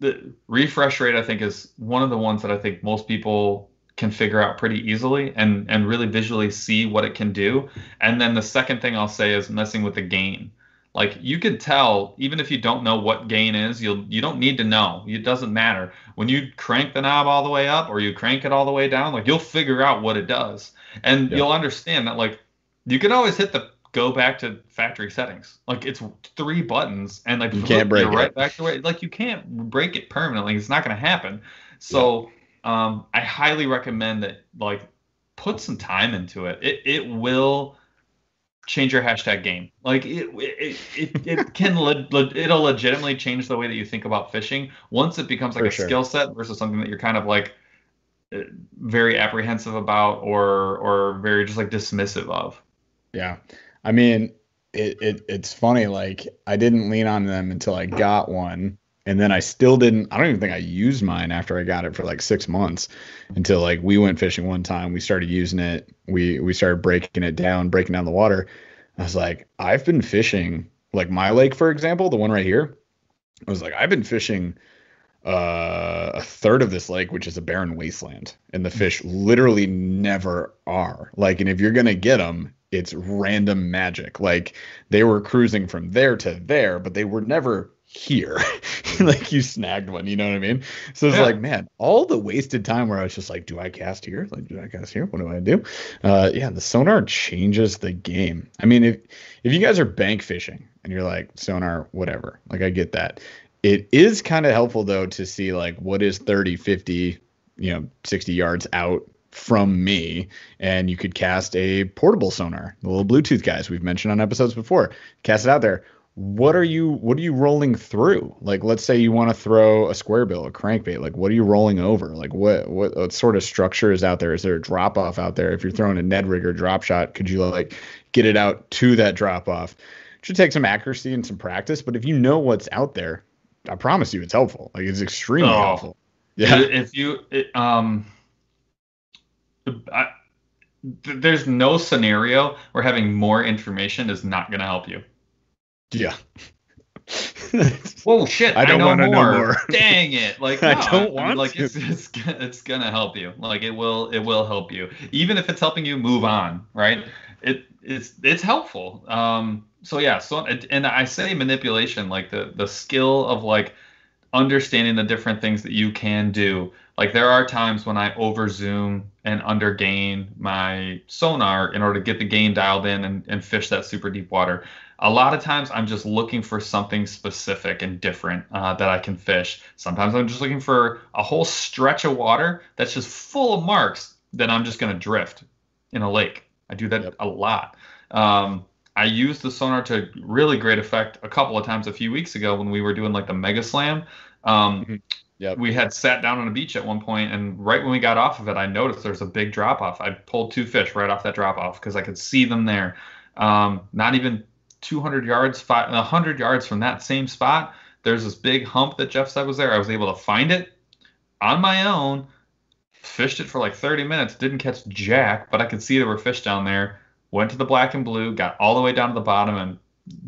the refresh rate I think is one of the ones that I think most people can figure out pretty easily and and really visually see what it can do. And then the second thing I'll say is messing with the gain. Like you could tell even if you don't know what gain is, you'll you don't need to know. It doesn't matter. When you crank the knob all the way up or you crank it all the way down, like you'll figure out what it does. And you'll understand that like you can always hit the go back to factory settings. Like it's three buttons, and like you can't break it. Right back to where like you can't break it permanently. It's not going to happen. So yeah. um, I highly recommend that like put some time into it. It it will change your hashtag game. Like it it it, it can le- le- it'll legitimately change the way that you think about fishing once it becomes like For a sure. skill set versus something that you're kind of like uh, very apprehensive about or or very just like dismissive of. Yeah. I mean, it, it it's funny. Like I didn't lean on them until I got one, and then I still didn't. I don't even think I used mine after I got it for like six months, until like we went fishing one time. We started using it. We we started breaking it down, breaking down the water. I was like, I've been fishing like my lake, for example, the one right here. I was like, I've been fishing uh, a third of this lake, which is a barren wasteland, and the fish literally never are. Like, and if you're gonna get them, it's random magic. Like they were cruising from there to there, but they were never here. like you snagged one, you know what I mean? So it's yeah. like, man, all the wasted time where I was just like, do I cast here? Like, do I cast here? What do I do? Uh, yeah, the sonar changes the game. I mean, if if you guys are bank fishing and you're like sonar, whatever, like I get that. It is kind of helpful though to see like what is 30, 50, you know, 60 yards out from me and you could cast a portable sonar. The little bluetooth guys we've mentioned on episodes before. Cast it out there. What are you what are you rolling through? Like let's say you want to throw a square bill a crankbait. Like what are you rolling over? Like what, what what sort of structure is out there? Is there a drop off out there? If you're throwing a ned rig or drop shot could you like get it out to that drop off should take some accuracy and some practice but if you know what's out there i promise you it's helpful. Like it's extremely oh, helpful. Yeah. If you it, um I, there's no scenario where having more information is not going to help you. Yeah. Whoa, shit! I don't want to know more. Dang it! Like no, I don't want like to. It's, it's it's gonna help you. Like it will it will help you, even if it's helping you move on. Right? It it's it's helpful. Um. So yeah. So and I say manipulation, like the the skill of like understanding the different things that you can do. Like there are times when I over zoom and under gain my sonar in order to get the gain dialed in and, and fish that super deep water. A lot of times I'm just looking for something specific and different uh, that I can fish. Sometimes I'm just looking for a whole stretch of water that's just full of marks that I'm just going to drift in a lake. I do that yep. a lot. Um, I used the sonar to really great effect a couple of times a few weeks ago when we were doing like the mega slam. Um, mm-hmm. Yep. We had sat down on a beach at one point, and right when we got off of it, I noticed there's a big drop off. I pulled two fish right off that drop off because I could see them there. Um, not even 200 yards, five, 100 yards from that same spot, there's this big hump that Jeff said was there. I was able to find it on my own, fished it for like 30 minutes, didn't catch jack, but I could see there were fish down there. Went to the black and blue, got all the way down to the bottom, and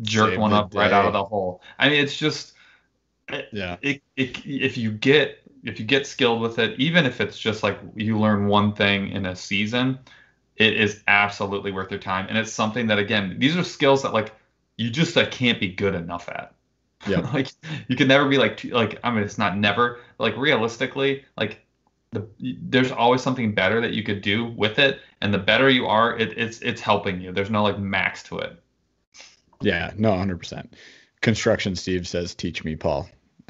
jerked Save one up day. right out of the hole. I mean, it's just yeah it, it, if you get if you get skilled with it even if it's just like you learn one thing in a season it is absolutely worth your time and it's something that again these are skills that like you just uh, can't be good enough at Yeah. like you can never be like too, like I mean it's not never like realistically like the there's always something better that you could do with it and the better you are it, it's it's helping you. There's no like max to it. Yeah, no, 100%. Construction Steve says, "Teach me, Paul."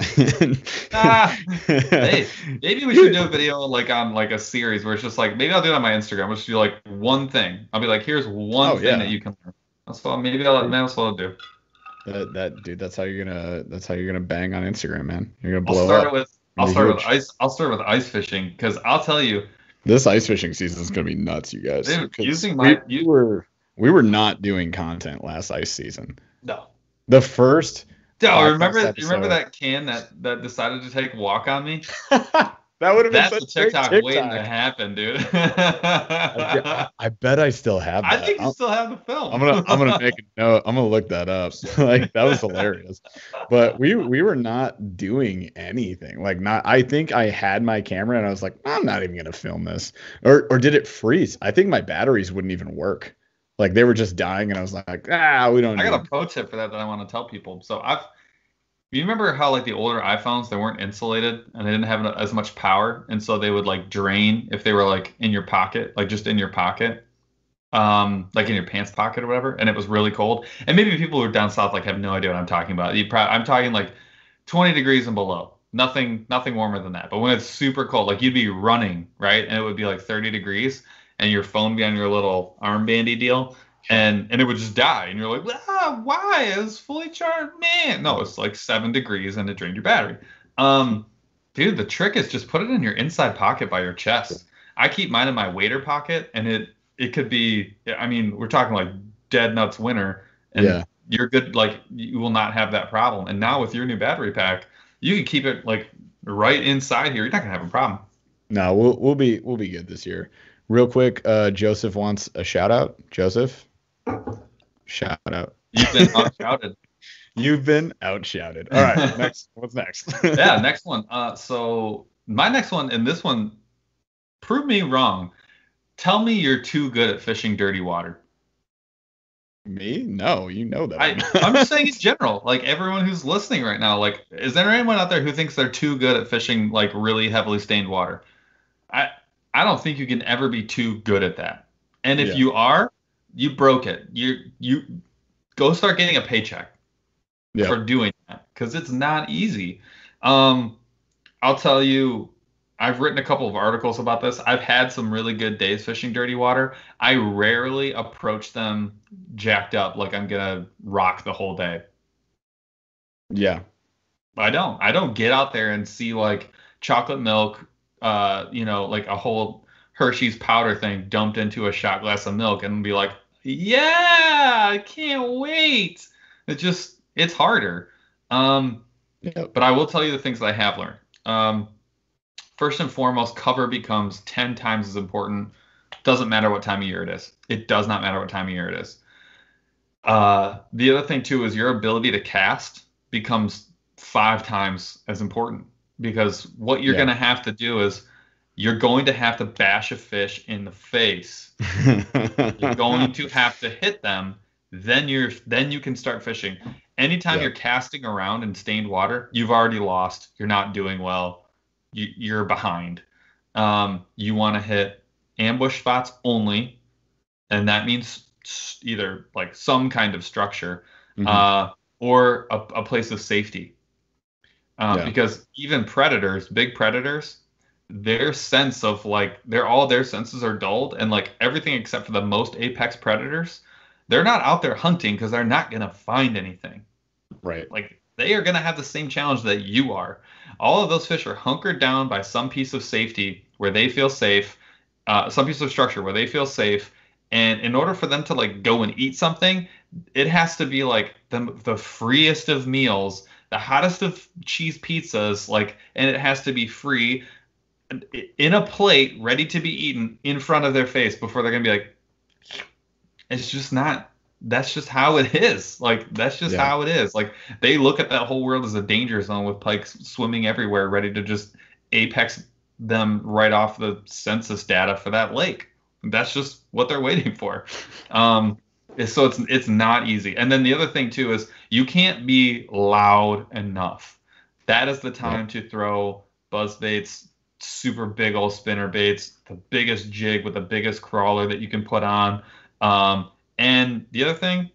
Ah, hey, maybe we should do a video like on like a series where it's just like maybe I'll do it on my Instagram. I'll just do like one thing. I'll be like, here's one Oh, thing yeah. that you can learn. That's all. Maybe I'll maybe that's what I'll do. that, that dude, that's how you're gonna that's how you're gonna bang on Instagram, man. You're gonna I'll blow start up. with I'll start with ice. I'll start with ice fishing because I'll tell you, This ice fishing season is gonna be nuts, you guys. Dude, using my- we you- were we were not doing content last ice season. no. The first Oh, remember episode. remember that can that that decided to take walk on me? that would have been That's a such great TikTok, TikTok. waiting to happen, dude. I, I, I bet I still have that. I think you I'm, still have the film. I'm gonna I'm gonna make a note. I'm gonna look that up. like that was hilarious. But we we were not doing anything. Like not. I think I had my camera and I was like, I'm not even gonna film this. Or or did it freeze? I think my batteries wouldn't even work. Like they were just dying, and I was like, ah, we don't. I got a pro tip for that that I want to tell people. So I've, you remember how like the older iPhones they weren't insulated and they didn't have as much power, and so they would like drain if they were like in your pocket, like just in your pocket, um, like in your pants pocket or whatever, and it was really cold. And maybe people who are down south like have no idea what I'm talking about. You probably I'm talking like 20 degrees and below. Nothing nothing warmer than that. But when it's super cold, like you'd be running, right? And it would be like 30 degrees and your phone be on your little armbandy deal and and it would just die and you're like ah, why? It's fully charged man. No it's like seven degrees and it drained your battery. Um dude the trick is just put it in your inside pocket by your chest. I keep mine in my wader pocket and it it could be i mean we're talking like dead nuts winter and Yeah. you're good like you will not have that problem. And now with your new battery pack you can keep it like right inside here. You're not gonna have a problem. No, we'll we'll be we'll be good this year. Real quick, uh, Joseph wants a shout out. Joseph, shout out. you've been outshouted You've been outshouted. All right, next. What's next? yeah, next one. Uh, so my next one, and this one, prove me wrong. Tell me you're too good at fishing dirty water. Me? No, you know that. I, I'm I'm just saying in general. Like everyone who's listening right now, like, is there anyone out there who thinks they're too good at fishing like really heavily stained water? I I don't think you can ever be too good at that. And if Yeah. you are, you broke it. You you go start getting a paycheck Yeah. for doing that because it's not easy. Um, I'll tell you, I've written a couple of articles about this. I've had some really good days fishing dirty water. I rarely approach them jacked up like I'm gonna rock the whole day. yeah. I don't. I don't get out there and see like chocolate milk, uh, you know, like a whole Hershey's powder thing dumped into a shot glass of milk and be like, yeah, I can't wait. It just, it's harder. Um, Yeah. but I will tell you the things that I have learned. Um, first and foremost, cover becomes 10 times as important. Doesn't matter what time of year it is. It does not matter what time of year it is. Uh, the other thing too is your ability to cast becomes five times as important because what you're Yeah. going to have to do is you're going to have to bash a fish in the face. You're going to have to hit them. Then you're then you can start fishing. Anytime Yeah. you're casting around in stained water, you've already lost. You're not doing well. You, you're behind. Um, you want to hit ambush spots only, and that means either like some kind of structure Mhm. uh, or a, a place of safety. Uh, Yeah. Because even predators, big predators, their sense of like they're all their senses are dulled, and like everything except for the most apex predators, they're not out there hunting because they're not gonna find anything. right. Like they are gonna have the same challenge that you are. All of those fish are hunkered down by some piece of safety where they feel safe, uh, some piece of structure where they feel safe. And in order for them to like go and eat something, it has to be like the the freest of meals, the hottest of cheese pizzas, like, and it has to be free in a plate, ready to be eaten in front of their face before they're gonna be like, it's just not. That's just how it is. Like that's just Yeah. how it is. Like they look at that whole world as a danger zone with pikes swimming everywhere, ready to just apex them right off the census data for that lake. That's just what they're waiting for. Um, So it's it's not easy. And then the other thing too is you can't be loud enough. That is the time to throw buzz baits, super big old spinner baits, the biggest jig with the biggest crawler that you can put on. Um, and the other thing,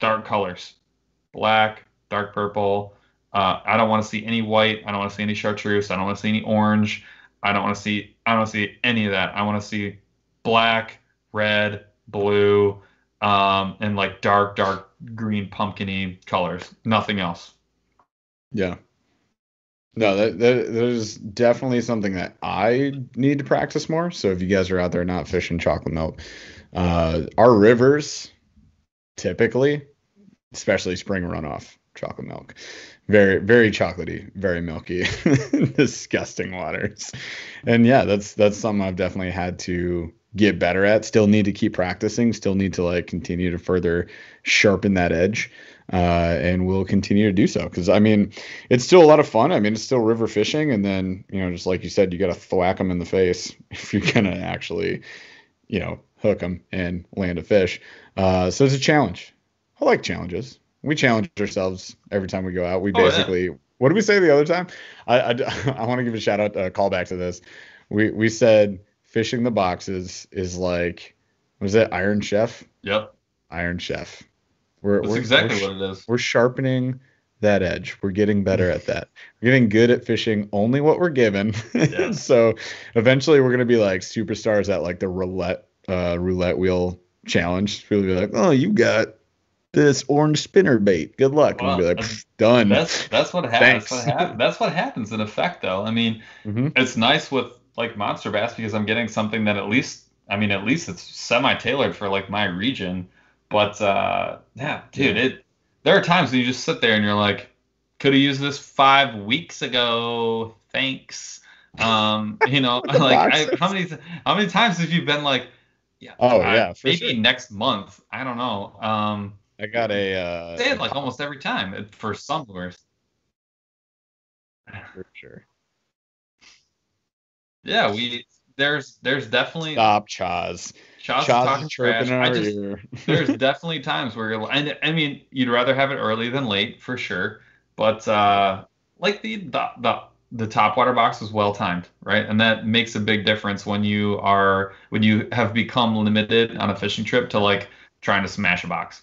dark colors, black, dark purple. Uh, I don't want to see any white. I don't want to see any chartreuse. I don't want to see any orange. I don't want to see. I don't see any of that. I want to see black, red, blue, um, and like dark, dark green, pumpkiny colors. Nothing else. Yeah. No, that, that is definitely something that I need to practice more. So if you guys are out there not fishing chocolate milk, uh, our rivers typically, especially spring runoff chocolate milk, very very chocolatey, very milky, disgusting waters. And yeah, that's that's something I've definitely had to get better at. Still need to keep practicing. Still need to like continue to further sharpen that edge uh, and we'll continue to do so because I mean it's still a lot of fun. I mean it's still river fishing, and then you know just like you said, you got to thwack them in the face if you're gonna actually you know hook them and land a fish. Uh, so it's a challenge. I like challenges. We challenge ourselves every time we go out. We Oh, yeah. basically what did we say the other time? I I, I want to give a shout out, a call back to this. We we said fishing the boxes is like was it Iron Chef? Yep. Iron Chef. We're, That's we're- exactly we're, what it is. we're sharpening that edge. We're getting better at that. We're getting good at fishing only what we're given. Yeah. so eventually we're gonna be like superstars at like the roulette uh, roulette wheel challenge. People will be like, "Oh, you got this orange spinner bait. Good luck." And we'll be like, "Pfft, "Done." That's that's what happens. That's what, Thanks. hap- that's what happens in effect, though. I mean, Mhm. it's nice with like Monsterbass because I'm getting something that at least, I mean, at least it's semi-tailored for like my region. But uh, yeah, dude, it. There are times when you just sit there and you're like, could have used this five weeks ago. Thanks. Um, you know, like I, how many how many times have you been like, yeah, Oh, I- yeah, for maybe sure. next month. I don't know. Um, I got a uh, say it like almost every time for some lures. for sure. Yeah, we there's there's definitely Stop, Chaz. Chaz talking is trash. chirping in I just ear. there's definitely times where you're and I mean you'd rather have it early than late for sure, but uh like the the the, the top water box was well timed, right? And that makes a big difference when you are when you have become limited on a fishing trip to like trying to smash a box.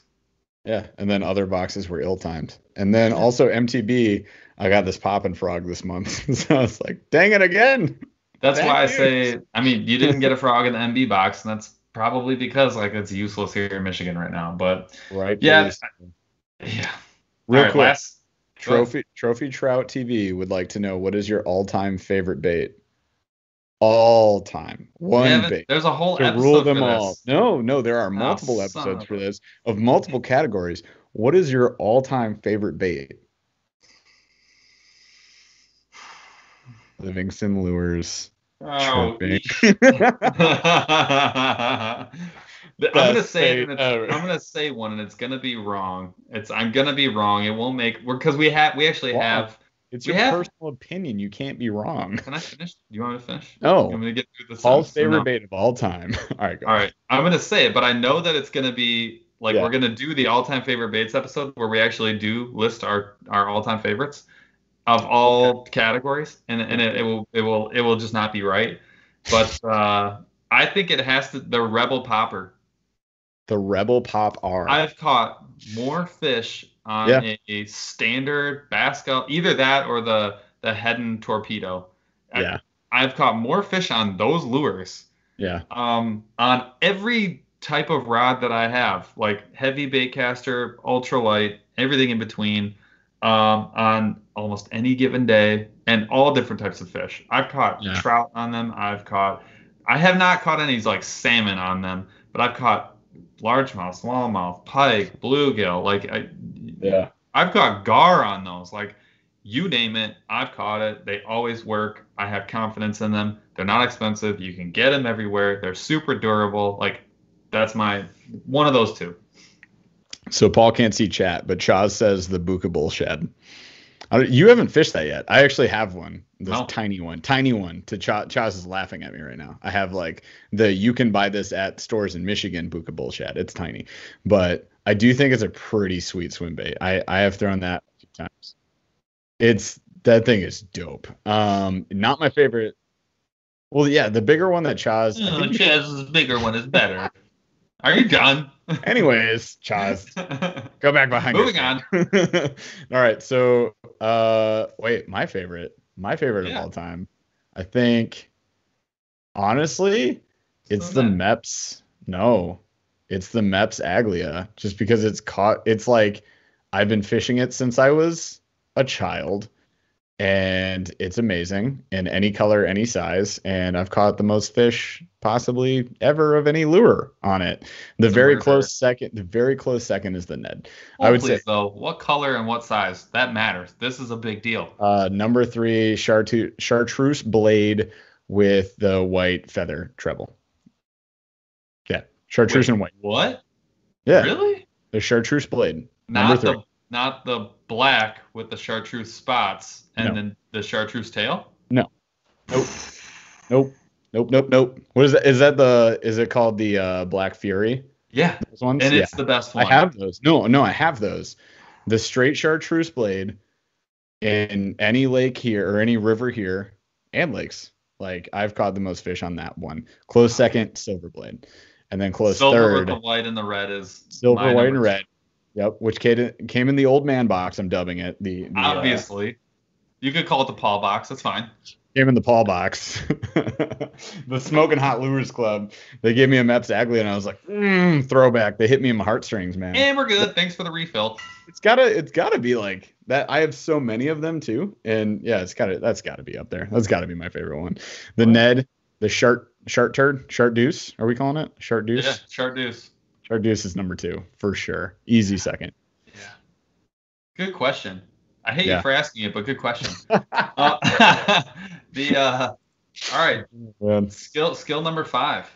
Yeah, and then other boxes were ill-timed. And then also MTB, I got this poppin' frog this month. so I was like, dang it again. That's Bad why I say, I mean, you didn't get a frog in the MB box, and that's probably because like it's useless here in Michigan right now. But Right. Yeah. please. yeah, Real All right, quick, last- Trophy Trophy Trout TV would like to know what is your all-time favorite bait? All time. One bait. There's a whole To episode rule for them this. all. No, no, there are Oh, multiple son episodes for this of multiple categories. What is your all-time favorite bait? Livingston lures. Oh, I'm gonna say it bait and it's, ever. I'm gonna say one and it's gonna be wrong. It's I'm gonna be wrong. It won't make we're because we have we actually have. It's your have- personal opinion. You can't be wrong. Can I finish? Do you want me to finish? No. I'm gonna get through the Paul's favorite no? bait of all time. all right, go. All right, I'm gonna say it, but I know that it's gonna be like Yeah. we're gonna do the all-time favorite baits episode where we actually do list our our all-time favorites of all categories, and and it, it will it will it will just not be right. But uh, I think it has to the Rebel Popper. The Rebel Pop R. I've caught more fish on Yeah. a, a standard bass either that or the the Heddon Torpedo. I- yeah, I've caught more fish on those lures yeah, um, on every type of rod that I have, like heavy bait caster, ultralight, everything in between, um, on almost any given day, and all different types of fish. I've caught Yeah. trout on them. I've caught, I have not caught any like salmon on them, but I've caught largemouth, smallmouth, pike, bluegill. Like I, yeah. I've got gar on those. Like you name it, I've caught it. They always work. I have confidence in them. They're not expensive. You can get them everywhere. They're super durable. Like that's my one of those two. So Paul can't see chat, but Chaz says the Bucca Bull Shad. You haven't fished that yet. I actually have one. This No. tiny one, tiny one. To Cha- Chaz is laughing at me right now. I have like the you can buy this at stores in Michigan Bucca bullshit. It's tiny, but I do think it's a pretty sweet swim bait. I I have thrown that a few times. It's that thing is dope. Um, not my favorite. Well, yeah, the bigger one that Chaz. Oh, think- Chaz's bigger one is better. Are you done? anyways, Chaz, go back behind. Moving on. all right, so uh, wait, my favorite, my favorite Yeah. of all time, I think. Honestly, it's the that- Mepps. No, it's the Mepps Aglia. Just because it's caught, it's like I've been fishing it since I was a child, and it's amazing in any color, any size, and I've caught the most fish possibly ever of any lure on it. The It's very close second, the very close second is the Ned. I Oh, would please, say though, what color and what size? That matters. This is a big deal. uh, number three chartreuse, chartreuse blade with the white feather treble. Yeah, chartreuse Wait, and white. What? Yeah, Really? the chartreuse blade. Number Not three. the not the black with the chartreuse spots and No. then the chartreuse tail? No. Nope. Nope. Nope. Nope. Nope. What is that? Is that the? Is it called the uh, Black Fury? Yeah. Those ones. And yeah. it's the best one. I have those. No, no, I have those. The straight chartreuse blade in any lake here or any river here and lakes. Like I've caught the most fish on that one. Close second, silver blade. And then close Silver with third, the white and the red is silver, white, and red. Yep, which came in the old man box. I'm dubbing it the, the uh, Obviously. You could call it the Paul box. That's fine. came in the Paul box. the Smoking Hot Lures Club. They gave me a Mepps Aglia, and I was like, mm, throwback. They hit me in my heartstrings, man. And we're good. Thanks for the refill. it's gotta it's gotta be like that i have so many of them too and yeah it's gotta that's gotta be up there that's gotta be my favorite one the ned the shark shark turd shark deuce are we calling it shark deuce Yeah, shark deuce is number two for sure easy second Yeah. Good question. I hate Yeah. you for asking it, but good question. uh, the uh, all right, Um, skill skill number five,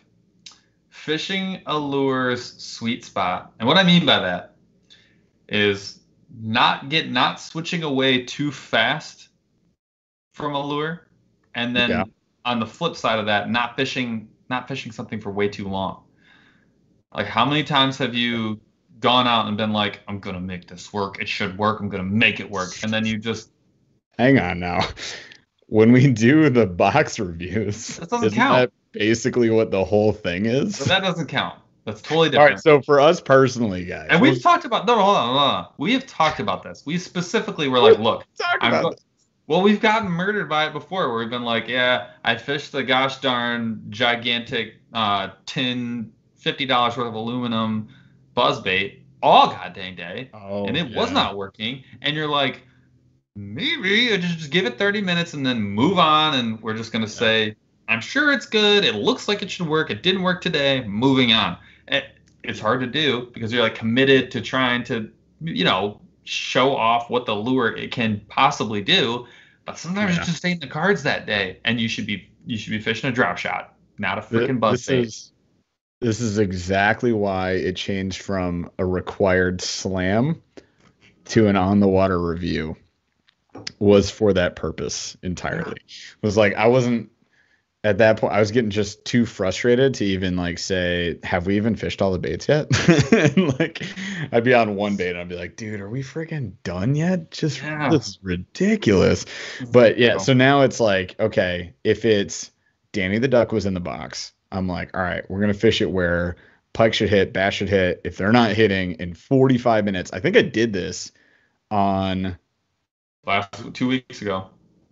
fishing a lure's sweet spot, and what I mean by that is not get not switching away too fast from a lure, and then Yeah. on the flip side of that, not fishing not fishing something for way too long. Like how many times have you gone out and been like, I'm gonna make this work. It should work. I'm gonna make it work. And then you just hang on now when we do the box reviews That doesn't isn't count. that basically what the whole thing is but that doesn't count. That's totally different. All right. so for us personally guys and we've talked about no, hold on, hold on. We have talked about this. We specifically were like, look, talk I'm about go- well, we've gotten murdered by it before, where we've been like, yeah, I fished the gosh darn gigantic uh, tin, fifty dollars worth of aluminum buzz bait all goddamn day, oh, and it was not working. And you're like, maybe I just just give it 30 minutes and then move on, and we're just gonna say, I'm sure it's good. It looks like it should work. It didn't work today. Moving on. Eh, it's hard to do because you're like committed to trying to, you know, show off what the lure it can possibly do. But sometimes Yeah. it just ain't in the cards that day, and you should be you should be fishing a drop shot, not a freaking buzz this bait. is this is exactly why it changed from a required slam to an on the water review was for that purpose entirely. It was like i wasn't at that point i was getting just too frustrated to even like say have we even fished all the baits yet? And like i'd be on one bait and i'd be like dude are we freaking done yet? Just Yeah. this is ridiculous. But yeah, so now it's like, okay, if it's Danny the Duck was in the box, I'm like, all right, we're gonna fish it where pike should hit, bass should hit. If they're not hitting in 45 minutes, I think I did this on. last two weeks ago.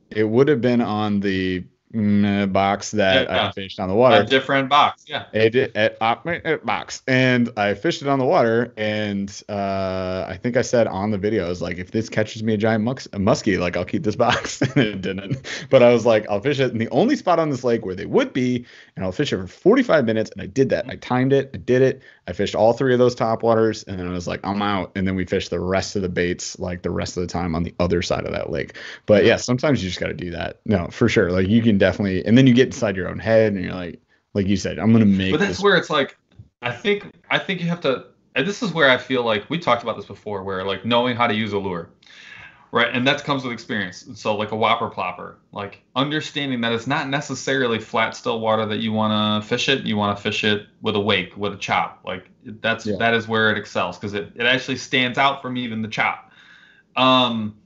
It would have been on the box that Yeah. I fished on the water. A different box, yeah. It, it, op- at box and I fished it on the water and uh, I think I said on the video I was like if this catches me a giant mus- a muskie like I'll keep this box and it didn't but I was like I'll fish it in the only spot on this lake where they would be and I'll fish it for 45 minutes and I did that I timed it I did it I fished all three of those top waters and then I was like I'm out and then we fished the rest of the baits like the rest of the time on the other side of that lake but yeah sometimes you just got to do that no for sure like you can definitely and then you get inside your own head and you're like like you said, I'm gonna make. But that's where it's like, I think I think you have to. And this is where I feel like we talked about this before, where like knowing how to use a lure. Right, and that comes with experience. So, like a whopper plopper, like understanding that it's not necessarily flat, still water that you want to fish it. You want to fish it with a wake, with a chop. Like that's Yeah. that is where it excels because it, it actually stands out from even the chop. Um,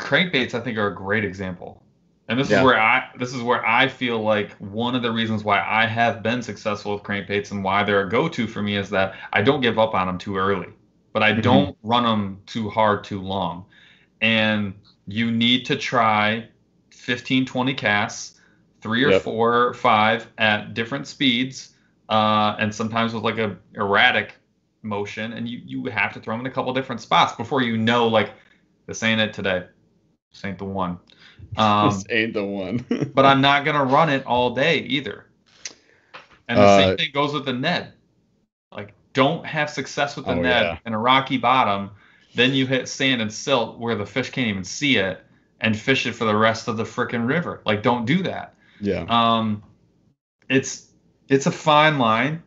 crankbaits, I think, are a great example, and this Yeah. is where I this is where I feel like one of the reasons why I have been successful with crankbaits and why they're a go-to for me is that I don't give up on them too early but I Mhm. don't run them too hard too long. And you need to try 15, 20 casts, three or Yep. four or five at different speeds, uh, and sometimes with like a erratic motion. And you, you have to throw them in a couple different spots before you know, like, this ain't it today. This ain't the one. Um, this ain't the one. but I'm not gonna run it all day either. And the Uh, same thing goes with the Ned. Like, don't have success with the Oh, Ned yeah. in a rocky bottom, then you hit sand and silt where the fish can't even see it, and fish it for the rest of the frickin' river. Like, don't do that. yeah. Um, it's it's a fine line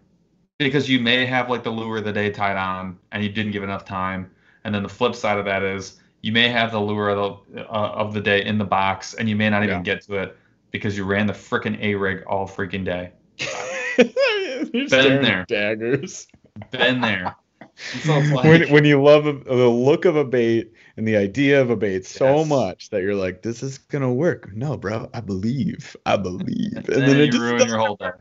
because you may have like the lure of the day tied on and you didn't give enough time, and then the flip side of that is you may have the lure of the uh, of the day in the box and you may not even Yeah. get to it because you ran the frickin' A rig all freaking day. You're staring there. daggers. Been there. So like, when when you love a, the look of a bait and the idea of a bait so Yes. much that you're like, this is gonna work. No, bro, I believe, I believe, and, then, then it you ruin your whole day.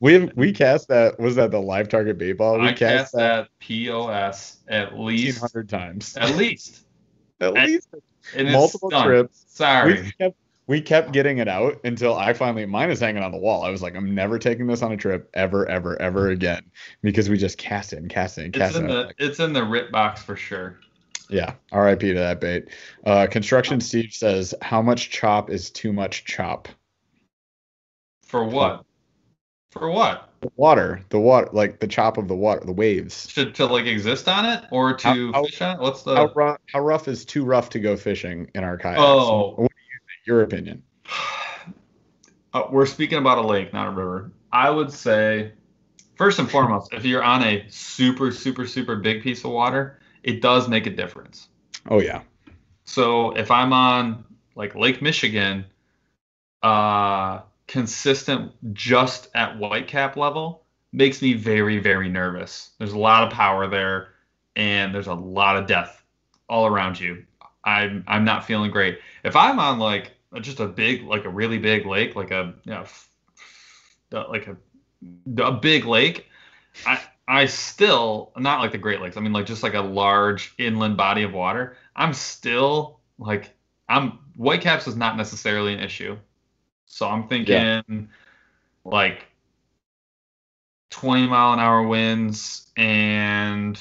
We we cast that. Was that the live target bait ball? We I cast that POS at least hundred times. at least. At least And multiple trips. Sorry. We kept we kept getting it out until I finally mine is hanging on the wall. I was like, I'm never taking this on a trip ever, ever, ever again because we just cast it and cast it and It's cast in it. I was the it's in the rip box for sure. Yeah, RIP to that bait. Uh, Construction Steve says, "How much chop is too much chop?" For what? For what? The water, the water, like the chop of the water, the waves. To, to like exist on it or to How- how- fish on it? What's the How rough? How rough is too rough to go fishing in our kayaks? Oh. what do you think? Your opinion? Uh, we're speaking about a lake, not a river. I would say, first and foremost, if you're on a super, super, super big piece of water, it does make a difference. Oh yeah, So if I'm on like Lake Michigan, uh, consistent just at whitecap level makes me very, very nervous. There's a lot of power there, and there's a lot of death all around you. I'm I'm not feeling great. If I'm on like just a big, like a really big lake, like a you know, like a a big lake, I I still not like the Great Lakes. I mean like just like a large inland body of water. I'm still like I'm whitecaps is not necessarily an issue. So I'm thinking like 20 mile an hour winds and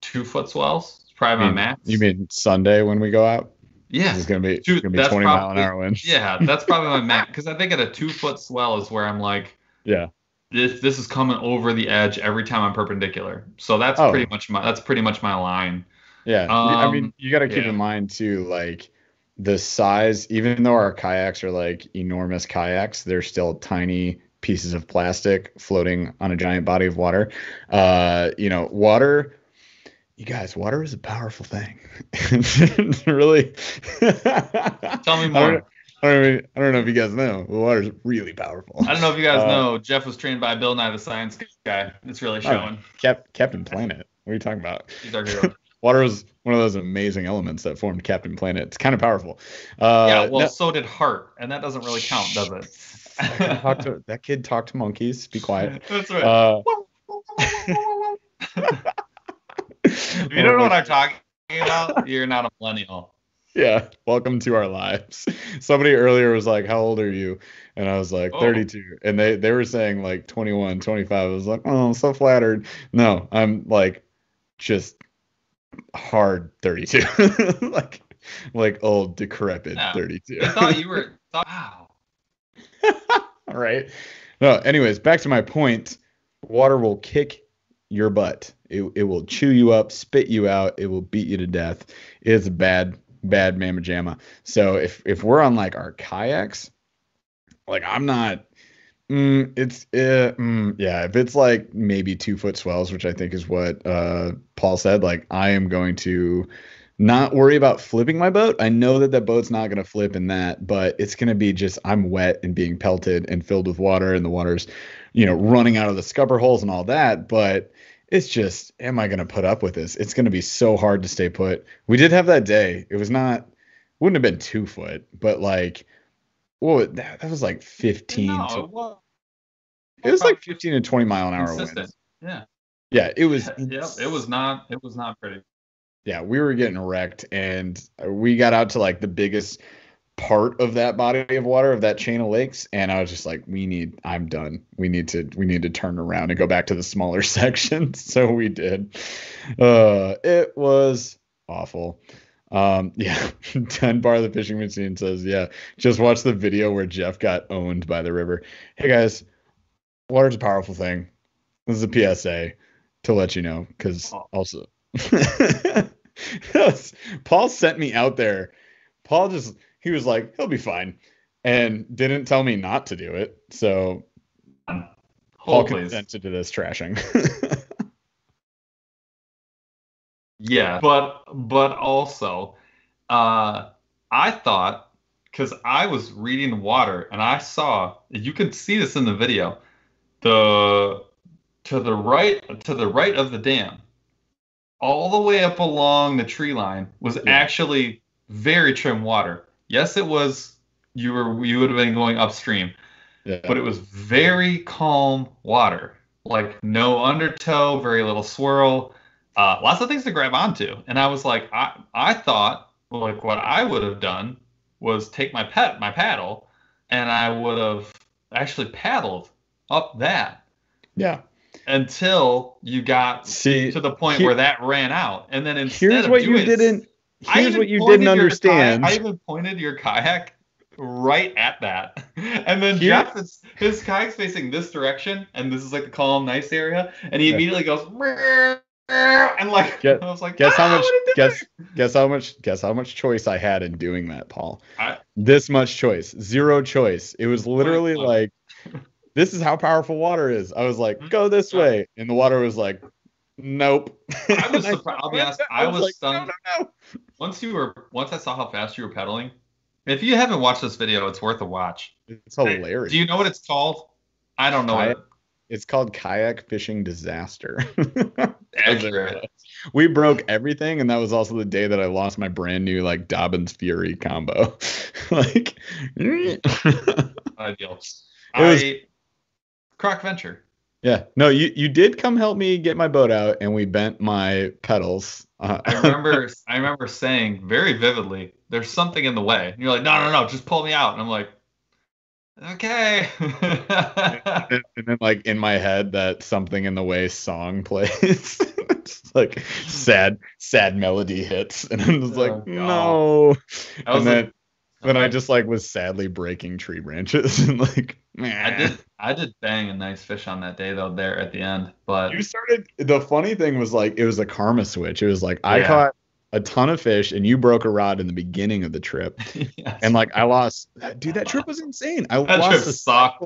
two foot swells. It's probably my mean- max. You mean Sunday when we go out? Yeah. It's gonna be it's gonna be twenty mile an hour wind. Yeah, that's probably my max because I think at a two foot swell is where I'm like, Yeah. this this is coming over the edge every time I'm perpendicular. So that's Oh. pretty much my that's pretty much my line. Yeah. I mean, Um, you got to keep yeah. in mind too, like the size. Even though our kayaks are like enormous kayaks, they're still tiny pieces of plastic floating on a giant body of water. Uh, you know, water. You guys, water is a powerful thing. really. Tell me I more. don't, I don't, even- I don't know if you guys know, but water is really powerful. I don't know if you guys Uh, know, Jeff was trained by Bill Nye the Science Guy. It's really showing. Cap, Captain Planet. What are you talking about? He's our hero. Water is one of those amazing elements that formed Captain Planet. It's kind of powerful. Uh, yeah, well, no- so did Heart, and that doesn't really count, does that, kid it? to, that kid talked to monkeys. Be quiet. That's right. Uh, if you don't know what I'm talking about, you're not a millennial. yeah, welcome to our lives. Somebody earlier was like, "How old are you?" And I was like, Oh. 32. And they they were saying like 21, 25. I was like, "Oh, I'm so flattered." No, I'm like just hard 32. like like old decrepit Yeah. 32. I thought you were. Thought, wow. All right. No, anyways, back to my point. Water will kick your butt. It, it will chew you up, spit you out. It will beat you to death. It's a bad, bad mamma jamma. So if if we're on like our kayaks, like I'm not. Mm, it's uh, mm, yeah. If it's like maybe two foot swells, which I think is what uh, Paul said, like I am going to not worry about flipping my boat. I know that that boat's not going to flip in that, but it's going to be just I'm wet and being pelted and filled with water, and the water's, you know, running out of the scupper holes and all that. But it's just, am I going to put up with this? It's going to be so hard to stay put. We did have that day. It was not, wouldn't have been two foot, but like, well, that, that was like 15. No, to, it was, it was like 15 to 20 mile an hour consistent. winds. Yeah. Yeah, it was. Yep. It was not. It was not pretty. yeah, we were getting wrecked, and we got out to like the biggest part of that body of water of that chain of lakes, and I was just like, we need. I'm done. We need to. We need to turn around and go back to the smaller sections. So we did. Uh, it was awful. Um, yeah, 10 bar the fishing machine says, yeah, just watch the video where Jeff got owned by the river. Hey guys, water's a powerful thing. This is a PSA to let you know, because Oh. also Paul sent me out there. Paul just he was like, he'll be fine. And didn't tell me not to do it. So Paul Hold please. consented to this trashing. Yeah, but but also, uh, I thought because I was reading water and I saw you can see this in the video, the to the right to the right of the dam, all the way up along the tree line was Yeah. actually very trim water. Yes, it was. You were you would have been going upstream, yeah. but it was very calm water, like no undertow, very little swirl, uh, lots of things to grab onto. And I was like, I I thought like what I would have done was take my pet my paddle, and I would have actually paddled up that yeah. until you got See to the point here- where that ran out, and then instead here's of what you didn't here's what you didn't understand. Kayak, I even pointed your kayak right at that. And then Here- Jeff is his kayak's facing this direction, and this is like the calm, nice area, and he immediately goes and like Guess- I was like, guess how "Ah, much guess there?" guess how much guess how much choice I had in doing that, Paul. I- this much choice. Zero choice. It was literally like this is how powerful water is. I was like, Mhm. go this way. And the water was like, nope. I was surprised. I'll be honest, I was like, stunned. No, no, no. Once you were once I saw how fast you were pedaling. If you haven't watched this video, it's worth a watch. It's hilarious. Do you know what it's called? I don't know. Kayak- What It's called kayak fishing disaster. accurate. we broke everything, and that was also the day that I lost my brand new like Dobyns Fury combo. like, Ideal. It was- I Croc Venture. Yeah, no, you you did come help me get my boat out, and we bent my pedals. Uh, I remember I remember saying very vividly, "There's something in the way." And you're like, "No, no, no, just pull me out." And I'm like, "Okay." and, and then like in my head that something in the way song plays like sad sad melody hits and i'm just Oh, like God. no and then like, then i just like was sadly breaking tree branches and like I did I did bang a nice fish on that day though there at the end, but you started the funny thing was like it was a karma switch it was like i Yeah. caught a ton of fish and you broke a rod in the beginning of the trip yes. and like i lost dude that trip was insane i that lost trip the sucked.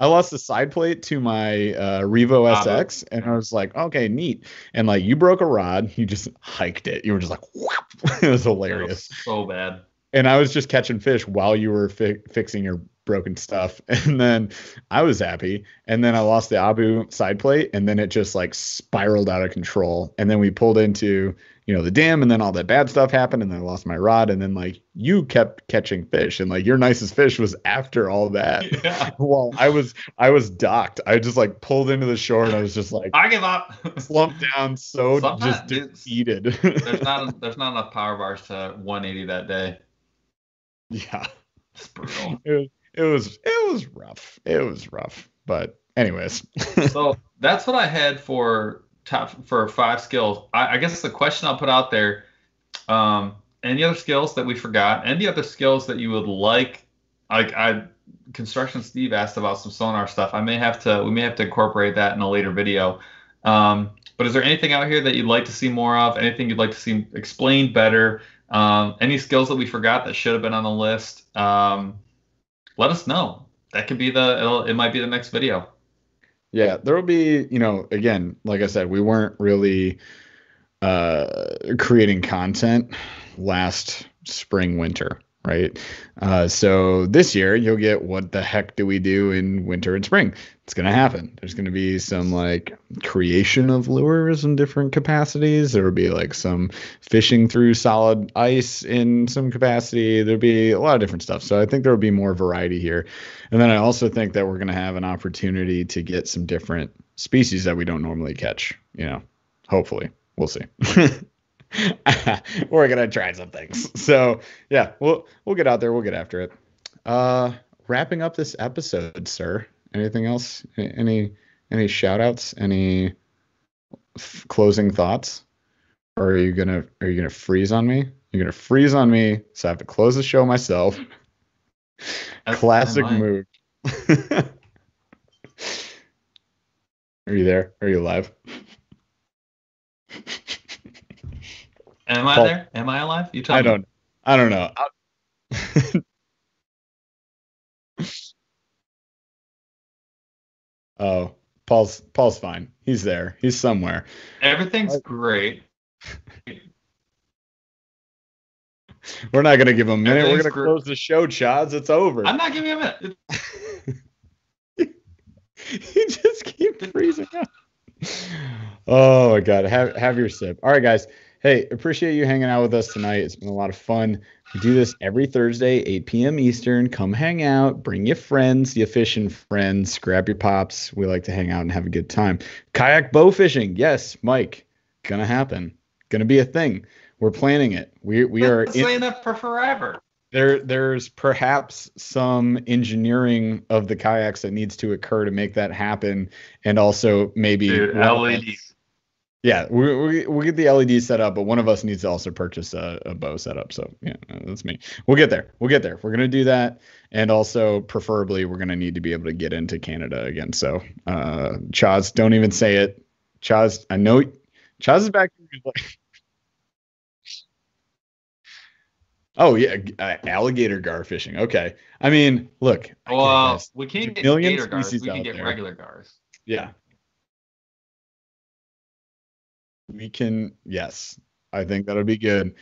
I lost the side plate to my uh, Revo Ah, SX, and I was like, okay, neat. And like, you broke a rod, you just hiked it. You were just like, whap. it was hilarious. was so bad. And I was just catching fish while you were fi- fixing your broken stuff. And then I was happy. And then I lost the Abu side plate, and then it just like spiraled out of control. And then we pulled into, you know, the dam, and then all that bad stuff happened, and then I lost my rod. And then like you kept catching fish, and like your nicest fish was after all that Yeah. well i was i was docked i just like pulled into the shore and i was just like I give up. slumped down so Sometimes just defeated there's not there's not enough power bars to 180 that day. yeah It's brutal. it, was- it was it was rough it was rough but anyways so that's what I had for top for five skills. I, I guess the question I'll put out there: um, any other skills that we forgot? Any other skills that you would like? Like I, construction Steve asked about some sonar stuff. I may have to we may have to incorporate that in a later video. Um, but is there anything out here that you'd like to see more of? Anything you'd like to see explained better? Um, any skills that we forgot that should have been on the list? Um, let us know. That could be the it might be the next video. yeah there will be you know again like i said we weren't really uh, creating content last spring winter right? Uh, so this year you'll get what the heck do we do in winter and spring? It's going to happen. There's going to be some like creation of lures in different capacities. There will be like some fishing through solid ice in some capacity. There'll be a lot of different stuff. So i think there will be more variety here. And then i also think that we're going to have an opportunity to get some different species that we don't normally catch you know hopefully. We'll see. We're gonna try some things. So yeah, we'll we'll get out there. We'll get after it. Uh, wrapping up this episode, sir. Anything else? Any any shout outs? Any f- closing thoughts? Or are you gonna are you gonna freeze on me? You're gonna freeze on me, so I have to close the show myself. Classic move. are you there? Are you alive? Am I Paul, there? Am I alive? You tell I me. don't. I don't know. oh, Paul's Paul's fine. He's there. He's somewhere. Everything's great. We're not gonna give him a minute. We're gonna close the show, Chads. It's over. I'm not giving him a minute. he just keep freezing up. Oh my god. Have have your sip. All right, guys. Hey, appreciate you hanging out with us tonight. It's been a lot of fun. We do this every Thursday, 8 p.m. Eastern. Come hang out, bring your friends, your fishing friends, grab your pops. We like to hang out and have a good time. Kayak bow fishing. Yes, Mike. Gonna happen. Gonna be a thing. We're planning it. We we are in, saying that for forever. There there's perhaps some engineering of the kayaks that needs to occur to make that happen, and also maybe Dude, LEDs yeah, we, we we'll get the LED set up, but one of us needs to also purchase a, a bow setup. So yeah, that's me. We'll get there. We'll get there. We're gonna do that, and also preferably we're gonna need to be able to get into Canada again. So uh, Chaz, don't even say it. Chaz, I know Chaz is back. Oh yeah, uh, alligator gar fishing. Okay, I mean, look. Well, we can't get gator gars. We can get regular gars. Yeah, we can yes i think that'll be good.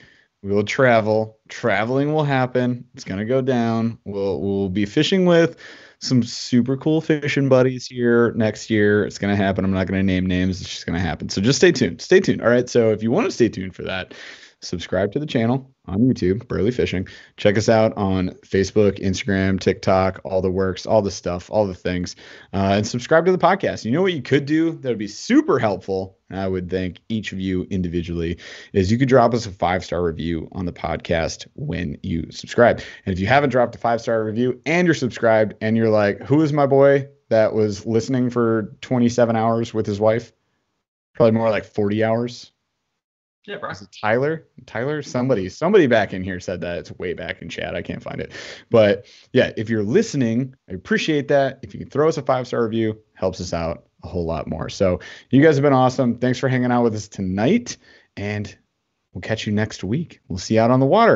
We will travel. Traveling will happen. It's going to go down. We'll we'll be fishing with some super cool fishing buddies here next year. It's going to happen. I'm not going to name names. It's just going to happen. So just stay tuned. Stay tuned. All right. So if you want to stay tuned for that subscribe to the channel on YouTube, Burly Fishing. Check us out on Facebook, Instagram, TikTok, all the works, all the stuff, all the things. Uh, and subscribe to the podcast. You know what you could do? That would be super helpful? I would thank each of you individually is you could drop us a five star review on the podcast when you subscribe. And if you haven't dropped a five star review and you're subscribed and you're like, who is my boy that was listening for 27 hours with his wife? Probably more like 40 hours yeah, bro. Tyler? Tyler? Somebody, somebody back in here said that. It's way back in chat. I can't find it. But yeah, if you're listening, I appreciate that. If you can throw us a five star review, helps us out a whole lot more. So you guys have been awesome. Thanks for hanging out with us tonight. And we'll catch you next week. We'll see you out on the water.